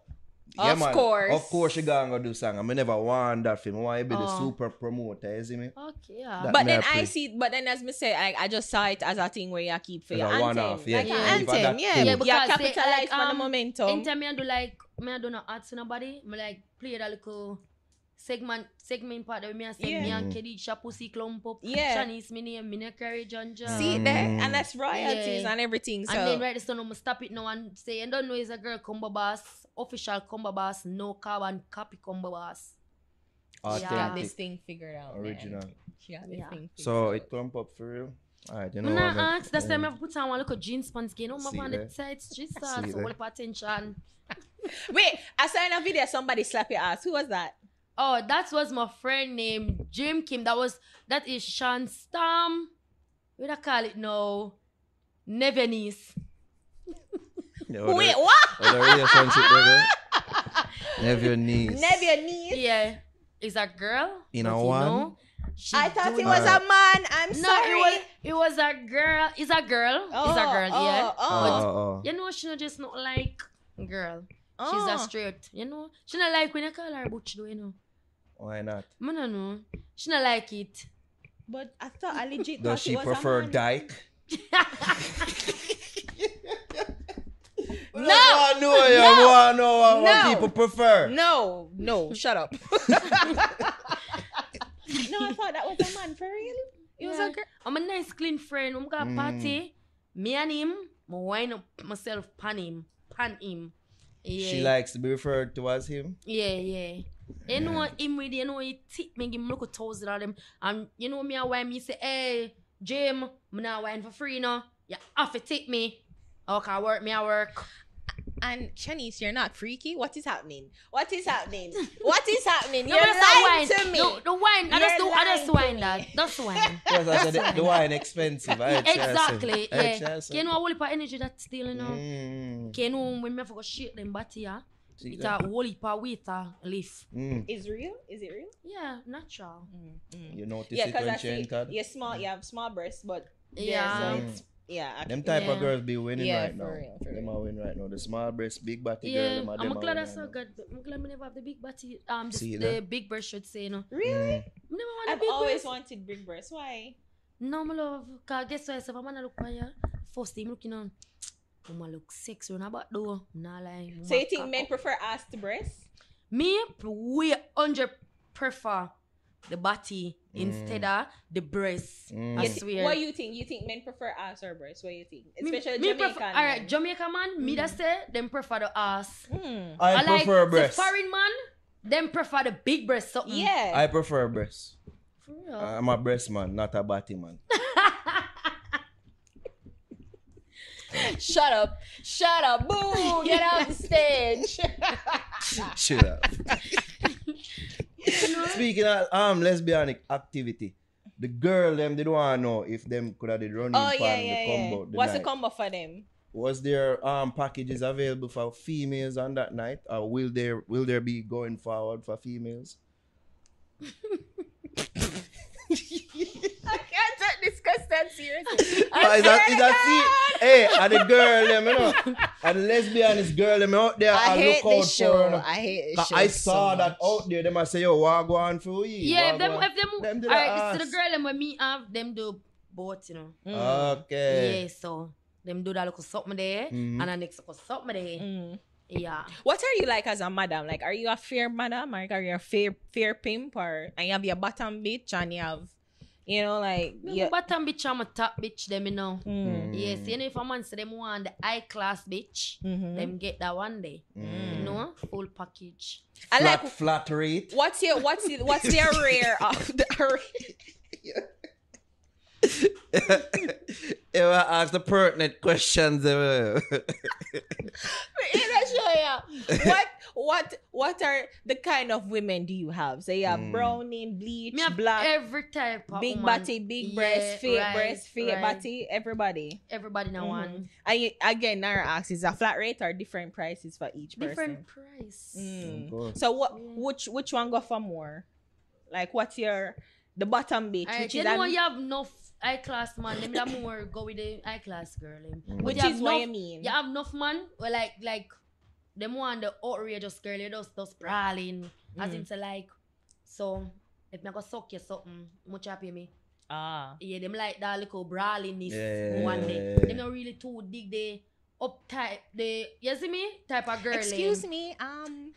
Of course. of course you gonna go do song. I never want that film. I want you to be the Oh. super promoter, you see me? Okay, yeah. That But then I I see, but then as me say, I, I just saw it as a thing where you keep for As your anthem, one-off, yeah. like Yeah. an Leave it at anthem, that yeah. too. Yeah, you because they, capitalize like, on the um, momentum. Anytime me I do like me I do not add to nobody, me like play that little segment segment part that me I say Yeah. me and Mm. Kedisha Pussy Clump up. Yeah. Shanice me name, me na carry Janja. See there, Mm. and that's royalties Yeah. and everything. So And then right this time I'm stop it now and say you don't know it's a girl combo boss, official combo boss, no carbon copy combo boss. she got Yeah. this thing figured out. man. Original. She got this Yeah. thing. Figured So out. it clump up for real. Alright, you know Me what? nah I'm gonna- ask, that's why Mm. I put on one little jeans pants again. Oh my See man, the there. tights Jesus, so all the attention. Wait, I saw in a video somebody slap your ass. Who was that? Oh, that was my friend named Jim Kim. That was that is Sean Stam. What do I call it now? Nevenese. Yeah, Wait, what? What the relationship there. Never your knees. Never your knees. Yeah, is a girl. In a you one? know, she I thought it was not- a man. I'm No, sorry. it was it was a girl. It's a girl. it's a Oh, girl. oh, yeah. oh. oh but Oh, oh. you know, she not just not like girl. She's Oh. a straight. You know, she not like when you call her butch. though, You know, Why not? I don't know. She not like it. But I thought I legit Does thought she it was prefer a man. dyke? No. I know you No. want to know what, what No. people prefer. No, no, shut up. no, I thought that was a man for real. It was a girl. I'm a nice clean friend. I'm got Mm. party. Me and him, I wind up myself pan him. Pan him. Yeah. She likes to be referred to as him. Yeah, yeah. You know him with you know he tip me give me look a thousand of them. And you know me I wine me say, hey, Jim, me not wine for free no. You have to tip me. Okay, I work me I work. And Shanice, you're not freaky. What is happening? What is happening? What is happening? You're but lying not to me. No, the wine. I just do You're I just lying wine me. that. That's wine. Yes, I said the, the wine expensive. I exactly. I Yeah. You know a whole heap of energy that still you know. Mm. You know when me for go shake them body yeah. It's a whole heap of weight uh, lift. Mm. Is real? Is it real? Yeah, natural. You notice Yeah, it when she see entered? you're small. You have small breasts, but Yeah. there's, uh, it's- yeah. I Them can- type of girls be winning Yeah, right for now. real, for them real. are winning right now. The small breast, big body girl. Yeah, them are- I'm them glad winning that's so good. I'm glad me never have the big body. Um, the, See the that? big breast should say no. Really? Mm. Me never want a I've big always breast. wanted big breasts. Why? No, my love. Cause guess what? If a man a look for you, first thing looking on, woman look sexy on about door. Nah lie. So you think men prefer ass to breast? Me, we hundred prefer the body instead of the breast. Mm. I You. What you think? You think men prefer ass or breast? What you think? Especially me Jamaican. prefer, all right, Jamaican Jamaica man, me that say them prefer the ass. Hmm. I, prefer like breast. the foreign man, them prefer the big breast. Something. Yeah. I prefer breast. For real. I'm a breast man, not a body man. Shut up. Shut up. Boo. Get off the stage. Shut up. Speaking of um lesbian activity, the girl them they don't want to know if them could have did running oh, pan yeah, the yeah, combo. yeah. the What's the combo for them? Was there um packages available for females on that night, or will there will there be going forward for females? I can't take this question seriously. Oh, is that, is that see? Hey, and the girl them, you know, and the lesbianist girl them out there, I I, hate look out this for show. her. I hate this 'Cause show. I so saw that much. out there. Them I say, yo, what go on for you? Yeah, if them, Wagwan. if them, Them alright, the so the girl them when me have them do both, you know. Mm. Okay. Yeah, so them do that little something there, Mhm. and the next little something there. Mm. Yeah. What are you like as a madam? Like, are you a fair madam? Or are you a fair fair pimp? Or and you have your bottom bitch and you have, you know, like Me yeah. yeah. bottom bitch, I'm a top bitch, them, you know. Mm. Yes, you know, if a man say them want the high class bitch, Mhm. them get that one day. Mm. You know, full package. I like flat rate. what's your what's your, what's their rare of the ever ask the pertinent questions. Yeah, that's sure, yeah. What what what are the kind of women do you have? So you have Mm. browning, bleach, Me black, every type of big woman. body, big breast, Yeah, fake right, breast, fake right. body, everybody. Everybody now Mhm. one. And you, again, Nara asks, is a flat rate or different prices for each person? Different price. Mm. So what Yeah. which which one go for more? Like what's your the bottom bit, Alright, which you is know an- you have enough high class man. Them that more go with the I class girl. Them. Mm. But which is what you enough- mean. You have enough man. Well, like like them one the outrageous girl. You just just brawling. As Mm. in say like so. If me go suck you something, much happy me. Ah. Yeah, them like that little brawling this Yeah. one day. Them not really too dig the up type the you see me type of girl. Excuse me, um,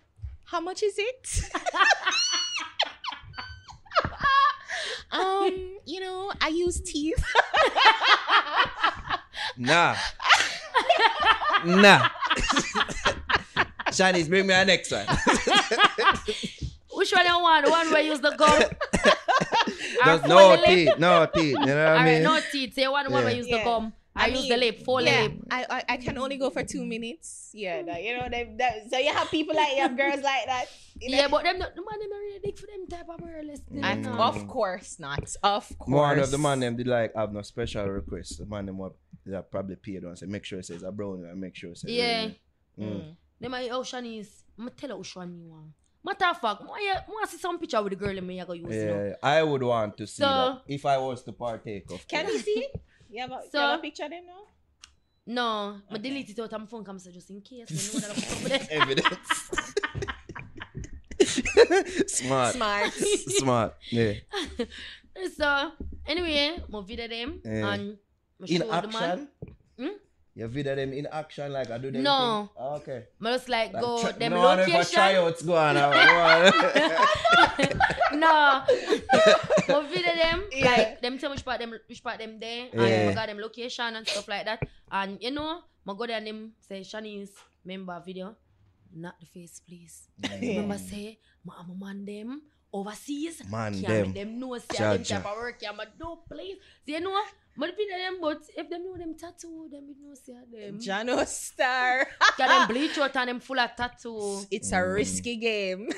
how much is it? um, you know, I use teeth. Nah. nah. Chinese, bring me a next one. Which one you want? The one where you use the gum? There's no fold the lip? teeth, no teeth. You know what I Alright, mean? no teeth. Say one, one where you use Yeah. the gum. I, I use the mean, lip, fold yeah, lip. I, I I can only go for two minutes. Yeah, that, you know that, that. So you have people like you have girls like that. you know? Yeah, but them, not- the man them not really dig for them type of girl. Let's do And it Mm. now. of course not. Of course. One of the man them did like have no special request. The man them what they have probably paid one say make sure it says a brown and make sure it says Yeah. Mm. Them are ocean is. I'm tell you which one you want. Matter of fact, I want to see some picture with the girl in me. I go use now. Yeah, I would want to see So- that if I was to partake of. Can course. you see? You have a, So- you have a picture of them now? No, I delete it out of my phone come so just in case. You know that I'm evidence? Smart. Smart. Smart. Yeah. so anyway, my video them Yeah. and I In show the man. action. Hmm? You video them in action like I do them. No. thing? Oh, okay. I just like, Like, go try- them no, I never location. tryouts go on. I- no. but video them, Yeah. like them tell me which part them which part them there and Yeah. I got them location and stuff like that. And you know, I go there and them say Shanice, member video, not the face please. Remember say my I'm a man them overseas. Man can't them. make them know say Cha, them type cha. of work yeah, but no please. So you know, but the them but if them know them tattoo, them would know say them. Jano Star. Got them bleach out and them full of tattoo. It's a mm. risky game.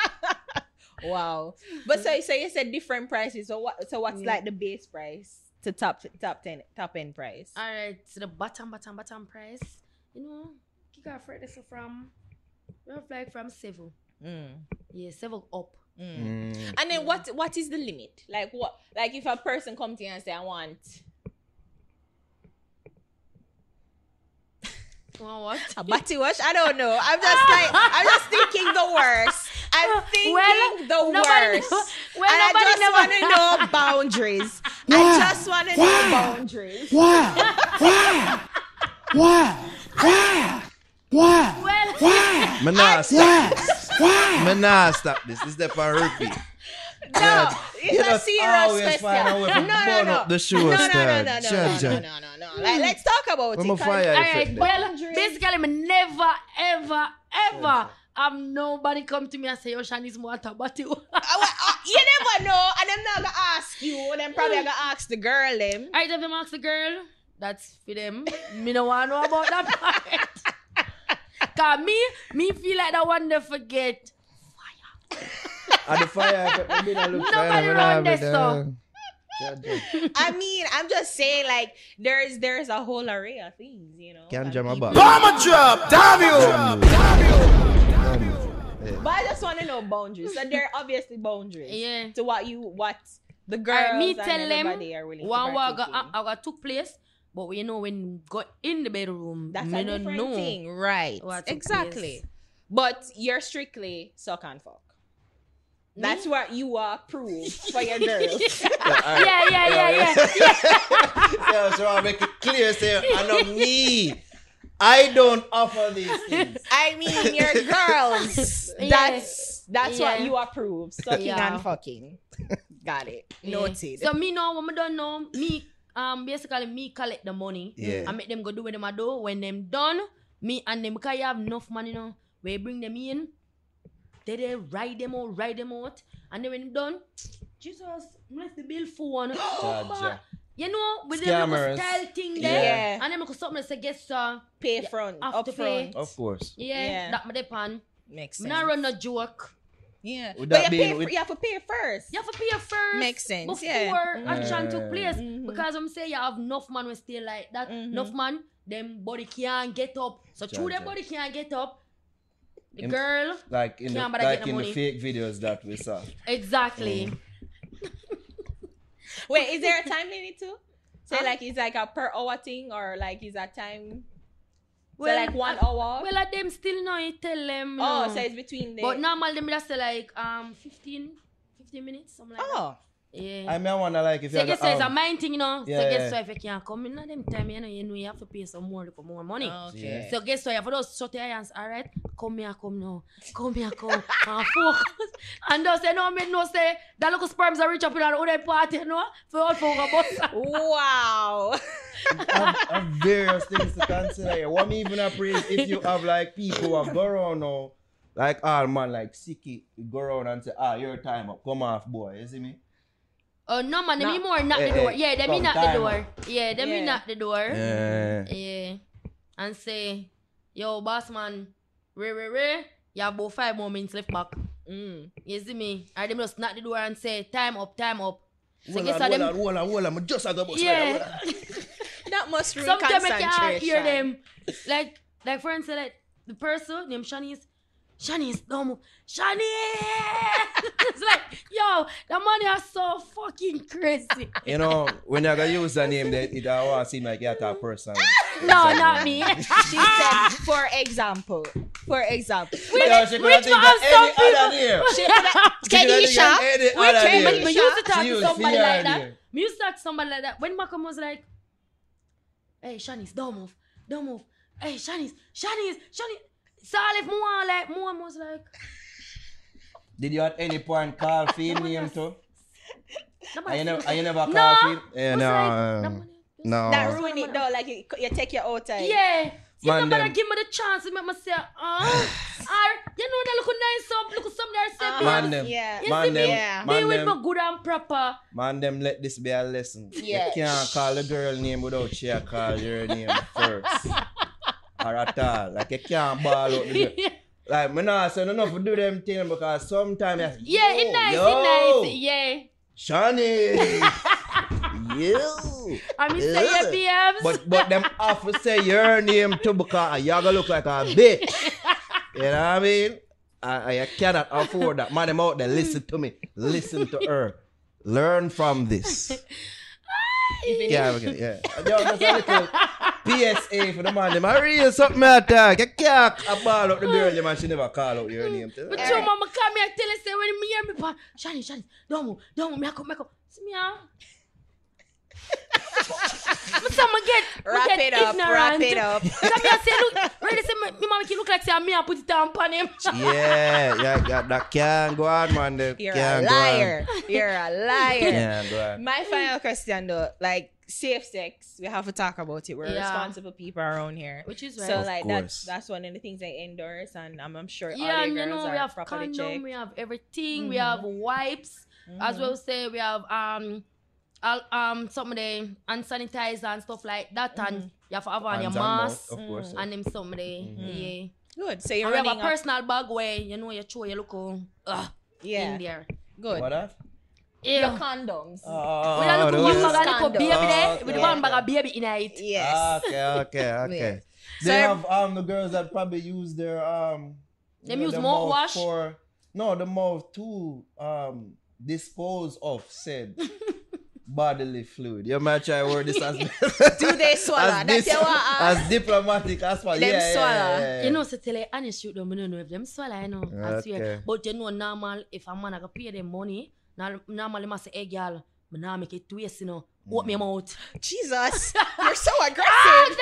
wow. But so so you said different prices. So what so what's Yeah. like the base price to top top ten top end price? Alright, so the bottom, bottom, bottom price, you know, kick off right this from, we have like from seven. Mm, Yeah, seven up. mm. Mm. And then what what is the limit? Like what like if a person come to you and say I want Well, what? a body wash, I don't know. I'm just like I'm just thinking the worst. I'm thinking Well, the nobody worst. know- well, and I just never- want to know boundaries. I just want to know boundaries. Why? Why? Why? Why? Why? Well, Me nah stop Why? This. Why? Me nah stop this. This is the for repeat. No, it's a serious always question. find a way to no, no, no. the show no, no, no, start. no, no, no, no, no, no, no. Like, let's talk about When it. my 'cause- fire alright, well, Boundaries. basically, me never, ever, ever have nobody come to me and say, oh, Shanice, more to body. Uh, well, uh, you never know, and them not gonna ask you. Them probably gonna ask the girl them. Alright, if them ask the girl, that's for them. me no want to know about that part. Cause me, me feel like that one they forget. And the fire effect, me been a look Nobody fine, me nah round have this it, so. uh, cha, cha. I mean, I'm just saying, like, there's there's a whole array of things, you know. Can that jam a people- box. Bomber drop! Damn you! But I just want to know boundaries. So there are obviously boundaries Yeah. to what you what the girls Alright, me and tell them everybody are willing one to what partake got, in. I, I got took place, but we know when got in the bedroom, That's me a no different know. thing, right? what Exactly. place. But you're strictly suck and fuck. That's what you are proved for your girls. Yeah, yeah, yeah, yeah. yeah, so I make it clear, say, I know me. I don't offer these things. I mean, your girls. Yeah. That's that's what you approve. Sucking Yeah. and fucking. Got it. Yeah. Noted. So me know when me don't know me um basically me collect the money. Yeah. I make them go do what them a do. When them done, me and them because you have enough money now. We bring them in. They they ride them out, ride them out. And then when them done, Jesus, bless the bill for one. Cha, cha. you know, with the little Scammers. style thing Yeah. there. Yeah. And then I could something say, guess uh, Pay front, have up to front. pay. Of course. yeah, Yeah. that my depend. Makes Me sense. not run no joke. Yeah, Would but you, be pay with- you have to pay first. You have to pay first. Makes sense, Before yeah. action took place. Mhm. Because I'm saying you have enough man will stay like that. Mhm. Enough man, them body can't get up. So through Jaja. them body can't get up. The Im- girl, Like in the Can't bother like get in the money. fake videos that we saw. exactly. Wait, is there a time limit too? So Huh? like it's like a per hour thing or like is a time? Well, so like one hour. Well, at them still know you tell them. oh, no. so it's between them. But normal them just say like um 15, 15 minutes, something like Oh, that. Yeah. I mean, I wanna like if so you guess it's a mind thing, you know. Yeah, so guess yeah. what if you can't come in at them time, you know, you know you have to pay some more for more money. okay. So guess what? You have to just shut your hands, alright? Come here, come now. Come here, come. and focus. And those say, no, me no say, that little sperms are reach up in an other party, you know? For all for a bus. wow. have, have various things to consider. here. What me even appraise if you have like people who have go around now, like all man like sicky, go around and say, ah, your time up, come off, boy. You see me? Oh, no, man, they No. mean more knock the door. Yeah, they come mean knock the door. Yeah, they Yeah. mean knock the door. Yeah. Yeah. And say, yo, boss man, re, re, re, you have about five more minutes left back. Mm. You see me? Or them just knock the door and say, time up, time up. So Hold guess on, what hold on, them... hold on, hold on. I just had a bus. Yeah. That must ruin Sometimes I concentration. can't hear them. Like, like for instance, like the person named Shanice. Shanice, don't move. Shanice! it's like, yo, the man is so fucking crazy. You know, when you're gonna use the name, that it always seem like you're that person. No, not me. She said, for example, for example. We, Yeah, she could which have think one of some any other people? name. She could have- She could have think Kedisha. of any Which one? But we used to talk She to somebody like that. name. We used to talk to somebody like that. When Malcolm was like, hey, Shanice, don't move. Don't move. Hey, Shanice, Shanice, Shanice. Salif Moa, like, Moa was like, Did you at any point call field name too? nobody- And you never, and you never call No. field? Yeah, was no. like, um, no. That ruin it though. Like you, you take your out time. Yeah. You Man, nobody them- give me the chance to make me say, ah, or, you know, they look nice up, look some there, say, Uh-huh. Man them. Yeah. You Man see me? them. Yeah. Be Man with them. me good and proper. Man, them let this be a lesson. Yeah. You can't call a girl name without she a call your name first. Or at all. Like you can't ball out the girl. Like me not say enough to do them things because sometimes yeah, it's nice, it's nice, yeah. Shani. you. I mean, say yeah, But but them to say your name too because you gonna look like a bitch. You know what I mean? I, I cannot afford that. Man, them out there, listen to me. Listen to her. Learn from this. Yeah, okay, yeah. Yo, just a little PSA for the man. Them I real something out there. You can't a ball out the girl, the man. She never call out your name. But your mama come here and tell us, say, when me hear me, pa, Shani, Shani, don't move, don't move, me I come, me I come. See me, ah. But some get, me Wrap get it up, ignorant. wrap it up. So me I say, look, ready say, me, me mama can look like say, me I put it on pan him. Yeah, yeah, yeah, that can't go on, man. That You're can't a go on. liar. You're a liar. Yeah, go on. My final question though, like safe sex, we have to talk about it. We're Yeah. responsible people around here. Which is right. So Of like course. that's that's one of the things I endorse, and I'm, I'm sure yeah, all and your you girls know, we have properly condom, checked. we have everything, we Mhm. have wipes, as Mhm. well say we have um, al- um, some of the hand sanitizer and stuff like that, and you have to have on your Hands and mouth, mask. Of course. And them some of the, yeah. Good. So you're we have running a up. personal bag where you know you throw your look uh, Yeah. in there. Good. What that? Your Yeah. condoms. Oh, With a the little one- one bag, a little condom. baby there, with okay. one bag of baby in it. yes. Okay, okay, okay. Yes. They So- have um the girls that probably use their um. you Them know, use the mouthwash? for no the mouth to um dispose of said bodily fluid. You might try word this as Do they swallow? as, That's dis- your what? uh, as diplomatic as possible. Them Yeah, yeah, swallow. yeah, yeah, yeah. You know, so tell you honest truth, though, I don't know if them swallow, you know, I Okay. swear. But you know, normal, if a man I go pay them money, now normally must say, hey, girl, me nah make it twist, you know, open your mouth. Jesus, you're so aggressive.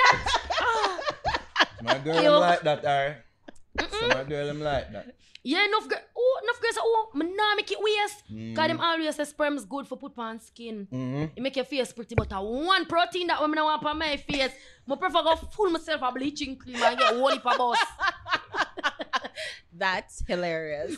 My girl Yo. like that, alright. So my girl them like that. Yeah, enough girl, oh, enough girls say, oh, me nah make it waste. Mm. Cause them always say sperm's good for put on skin. Mm-hmm. It make your face pretty, but a one protein that women want on my face, I prefer go fool myself a bleaching cream and get one for boss. That's hilarious.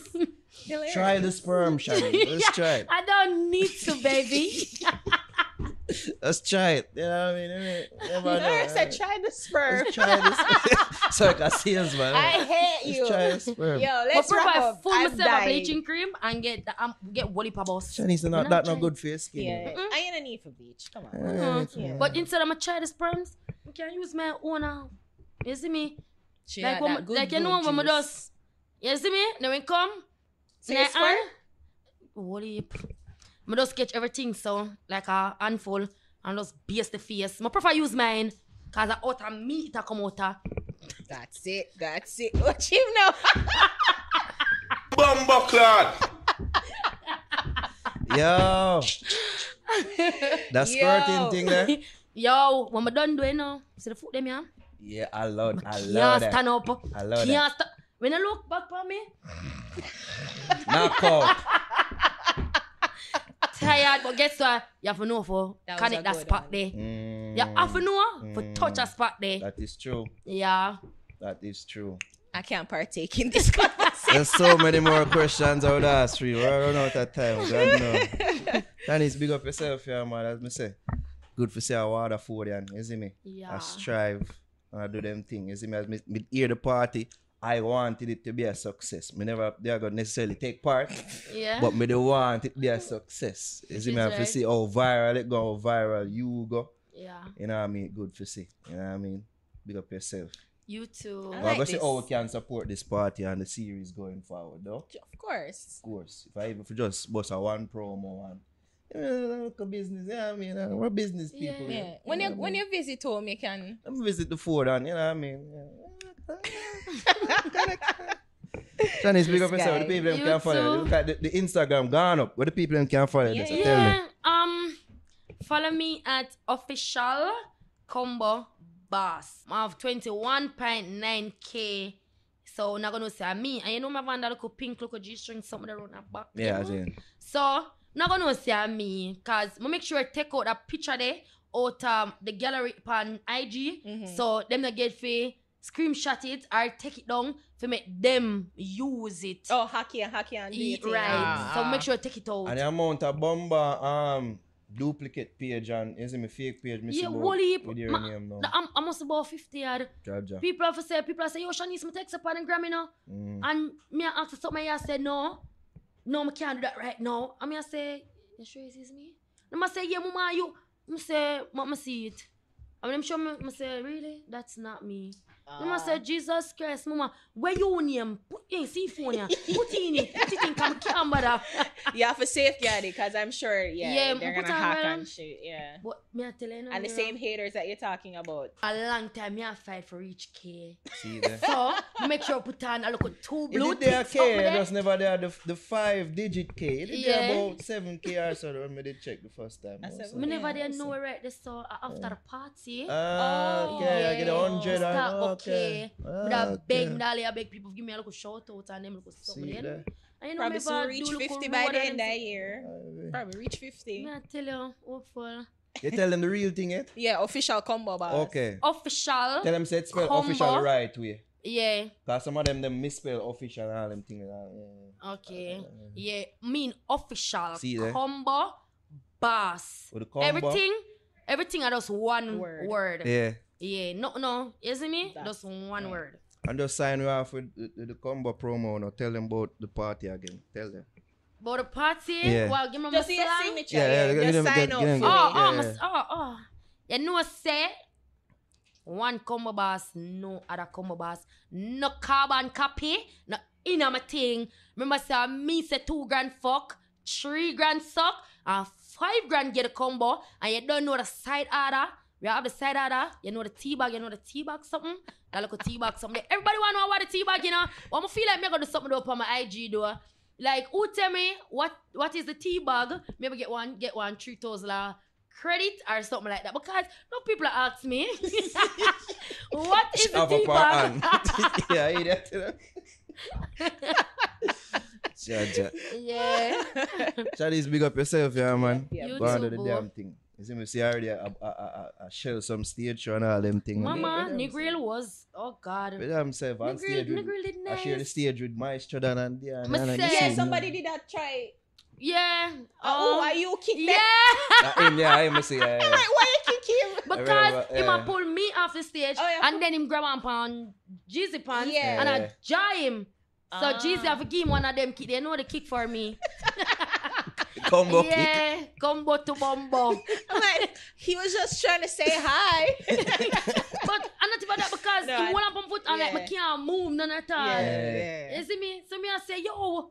hilarious. Try the sperm, Shani. Let's try it. I don't need to, baby. Let's try it. You know what I mean? Never know. I said try the sperm. Let's try this. so like a salesman. I hate you. Let's try the sperm. Yo, let's wrap provide up. full I'm myself a bleaching cream and get the, um, get Wally Pabos. Chinese are not that not good for your skin. Yeah, I ain't a need for bleach. Come on. Yeah, it's- Yeah. But instead of my try the sperms, I can use my own. uh, You see me? She like had when, that good, like you good know when I juice. just, you see me? Then we come. Say then I squirt? hand- Wally. I just sketch everything so like a handful and just base the face. I prefer use mine cause I out of meat that come out. That's it. That's it. What you know? Yo. That squirting Yo. thing there? Yo, when I done doing now, see the foot them yeah? Yeah, I love I Can't love that. stand up. I love Can't sta- When I look back for me, Knock out. tired, but guess what? You have to know for That was connect a that spot one. there. Mm, You have to know for Mm. touch a spot there. That is true. Yeah. That is true. I can't partake in this conversation. There's so many more questions I would ask for you. We're running out of time. God know. Dennis, big up yourself, yeah, man. As me say, good for say I water food and you see me. Yeah. I strive and I do them things. You see me as me, me hear the party. I wanted it to be a success. Me never they are gonna necessarily take part, Yeah. but me do want it to be a success. You Which see me is have to see how viral it go, how viral you go. yeah. You know what I mean? Good for see. You know what I mean? Big up yourself. You too. I Well, like I go see this. how we can support this party and the series going forward, though. of course. Of course. If I even if we just bust a one promo and you know, look a business, yeah, I mean, uh, we're business Yeah. people. Yeah. When know you what I when mean? you visit home, you can. Me visit the food and you know what I mean. Chinese, big up yourself. The people them You can follow. Look at the, the Instagram gone up. Where the people them can follow Yeah. I tell you. Um, follow me at official combo boss. I have 21.9k. So not gonna say me. And you know my van that look pink look G string something around that back. Yeah, I know? So not gonna say me. Cause I make sure I take out that picture there out um the gallery on IG. Mhm. So them not get for screenshot it or take it down to make them use it. Oh, hacky and hacky and do Ye- right. Ah, so ah. make sure I take it out. And the amount of bomber um duplicate page and is it my fake page? Me see Yeah, about Wally, with your ma- name now. The- I'm, I'm almost about 50 yard. Jaja. People have to say, people have say, yo, Shanice, me text up on the gram, you know. Mm. And me I ask for something, I say, no. No, me can't do that right now. And me I say, you sure is me? And I say, yeah, mama, you. I say, mama see it. I'm sure me, me say, really? That's not me. And I Ah. say, Jesus Christ, mama, where your name? Put in, see phone ya. Put in it. Put it in, come camera. You have to safeguard it because I'm sure, yeah, Yeah, they're gonna hack well. and shit, yeah. But me I tell you, no, And the you same know, haters that you're talking about. A long time, me I fight for each K. See there. So, make sure I put on a look at two It blue did there ticks up K, there. just never there the, the five digit K. It did Yeah. there about seven K or so when we did check the first time. I also. said, Me never Yeah, did I know see. right there, so uh, after the party, Ah, Oh, okay, I get a hundred. start and- okay. Okay. Me da Ah, beg, okay. me da lay a beg people give me a little shout out and them little something. See you know? there. And you know, Probably me soon reach do little 50 by road the and end of the year. Ah, Probably reach 50. Me I tell you, hopeful. You tell them the real thing yet? Yeah, official combo boss. Okay. Official. Tell them say it's spelled Combo. official right way. Yeah. Cause some of them them misspell official and all them things. like that. Yeah. Okay. Yeah. Mean official. See there? Combo. Boss. With the combo. Everything. Everything are just one Word. word. Yeah. Yeah. No, no. You see me? That's Just one word. And just sign you off with the, the, the combo promo now. Tell them about the party again. Tell them. About the party, Yeah. well, give me Just my see slang. signature. Yeah, Yeah, yeah, give Just sign give- up give them- Oh, it. oh, Yeah. mas- oh, oh. You know, say one combo boss, no other combo boss, no carbon copy, no in my thing. Remember, say me say two grand fuck, three grand suck, and five grand get a combo, and you don't know the side order. We have the side order, you know the tea bag, you know the tea bag something. That look a tea bag something. Everybody wanna know what the tea bag, you know. But I feel like me gonna do something up on my IG though. Like who tell me what what is the tea bag? Maybe get one get one three thousand uh, credit or something like that. Because no people ask me what is the tea up our hand. bag? yeah, I hear that. you. Jaja. yeah. Charlie's big up yourself, yeah, man. Yeah, You Go too, the damn thing. You see me see already a, a, a, a, a shell some stage show and all them things. Mama, Negril was oh god. But himself on Negril, stage with, Negril did I share the nice. stage with Maestro Dan and Diani. Me and Yeah, somebody did that try. Yeah. oh, um, why you kick them? Yeah. Uh, him, yeah, I must say, yeah, yeah. Like, why you kick him? Because remember, him yeah. a pull me off the stage Oh, yeah. and then him grab on pan Jeezy pants Yeah. and Yeah. I jar him. So Ah. Jeezy have to give him one of them kick. They know the kick for me. Combo kick. yeah, combo to bombo. I'm like, he was just trying to say hi. but I'm not about that because No, him I- one up on foot and like yeah. me can't move none at all. yeah. You see me? So me I say, yo,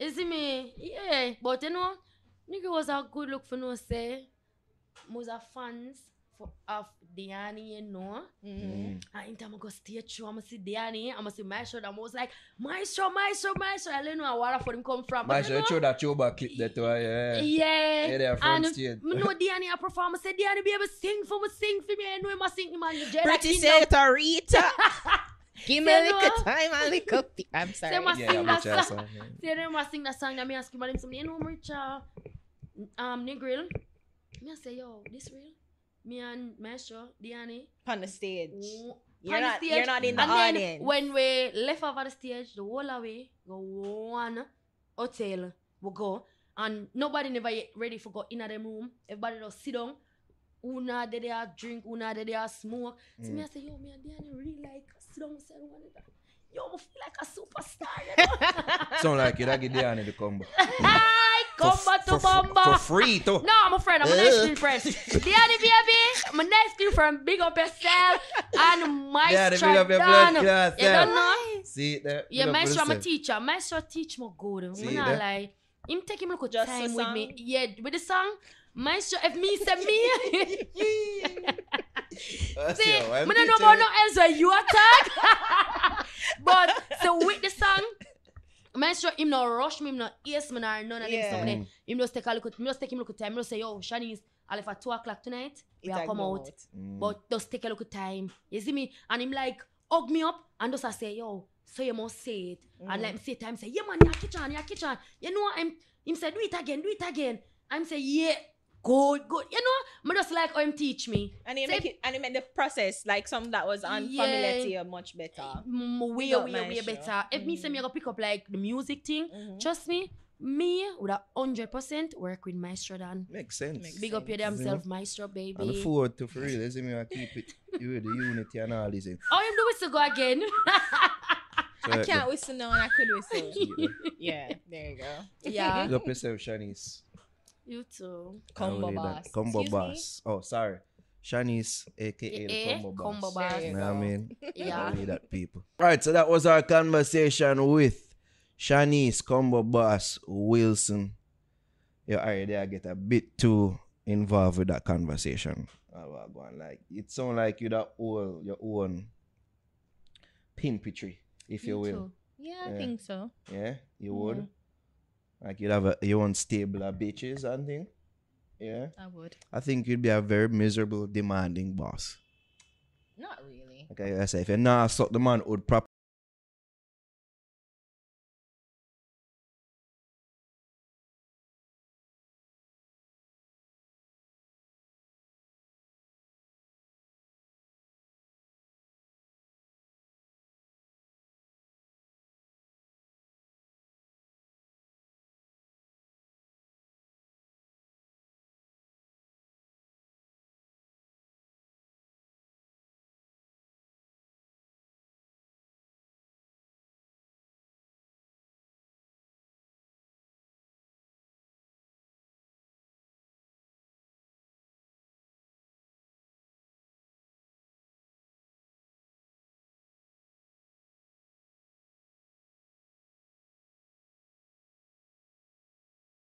you see me? Yeah. But you know, nigga was a good look for no say. Was a fans for of Diani, you know. Mhm. And in time I go stage show, I'ma see Diani, I'ma see Maestro, and I was like, Maestro, Maestro, Maestro. I don't know where for him come from. Man, But you should know, that Choba clip that too, yeah. yeah. Yeah, they are front and stage. me know Diani a perform. I say Diani be able to sing for me, sing for me. I know him a sing him and the Jedi Pretty Kingdom. senorita. Give me a little time, a little. pi- I'm sorry. Say my Yeah, sing I'm that with you, song. son. Say them a sing that song that me ask him and him say, you know, I'm rich, uh, um, Negril. Me I say, yo, this real? Me and Maestro, Diani. on the stage. w- You're the not- stage. you're not in the and then audience. when we left over the stage, the whole away, go one hotel, we go. And nobody never yet ready for go in them room. Everybody just sit down. Una did they are drink, una did they are smoke. So me I mm. say, yo, me and Diani really like sit down, say one of that. Yo, I feel like a superstar, you know? Sound like you that get down in the combo. Hi, For- to for- bomba. For free, too. No, I'm a friend. I'm a eh? nice little friend. Diani baby, I'm a nice little friend. Big up yourself. And my Yeah, they big up your blood class, You yeah. don't know? See it there? Yeah, Look for Maestro, I'm a yourself. teacher. Maestro teach me good. I'm not that? lie. Him take him look Just the time with me. Yeah, with the song. Maestro, if me say me. See, I I'm don't know teaching about no else where you attack. but so with the song, Maestro, him not rush me, him not ace me, nor none of Yeah. them something. Him just take a look at, him just take him look at time. Him just say, yo, Shanice, I left at 2 o'clock tonight. We are come go out. Mm. But just take a look at time. You see me? And him like, hug me up and just I say, yo, so you must say it. And let me say time, say, yeah man, yeah kitchen, yeah kitchen. You know, him, him say, do it again, do it again. I'm say, yeah, good, good. You know, me just like how him teach me. And he Say- make it, and he made the process like something that was unfamiliar Yeah. to you much better. Mm, way, Big up way, way Maestro. better. If me say me I go pick up like the music thing, Mhm. trust me, me would a hundred percent work with Maestro Dan. Makes sense. Makes Big up your damn self, Maestro I look baby. forward to for real. Let me I keep it you with the unity and all these things. Oh, him do it to go again. So, I can't whistle now and I could whistle. Yeah. yeah, there you go. yeah, Big up yourself, Shanice. You too. Combo I that. boss. Combo Excuse me? boss. Oh, sorry. Shanice, aka the Combo Boss. Combo boss. you You know what I mean? Yeah. Only that people. Right, so that was our conversation with Shanice Combo Boss Wilson. Yeah, already I get a bit too involved with that conversation. I was going like it sound like you that all your own pimpetry, if you, You will. too. Yeah, Yeah. I think so. Yeah, you Mm. Like you'd have a, your own stable of bitches and thing. Yeah. I would. I think you'd be a very miserable, demanding boss. Not really. Okay, I say if you're not suck the man would prop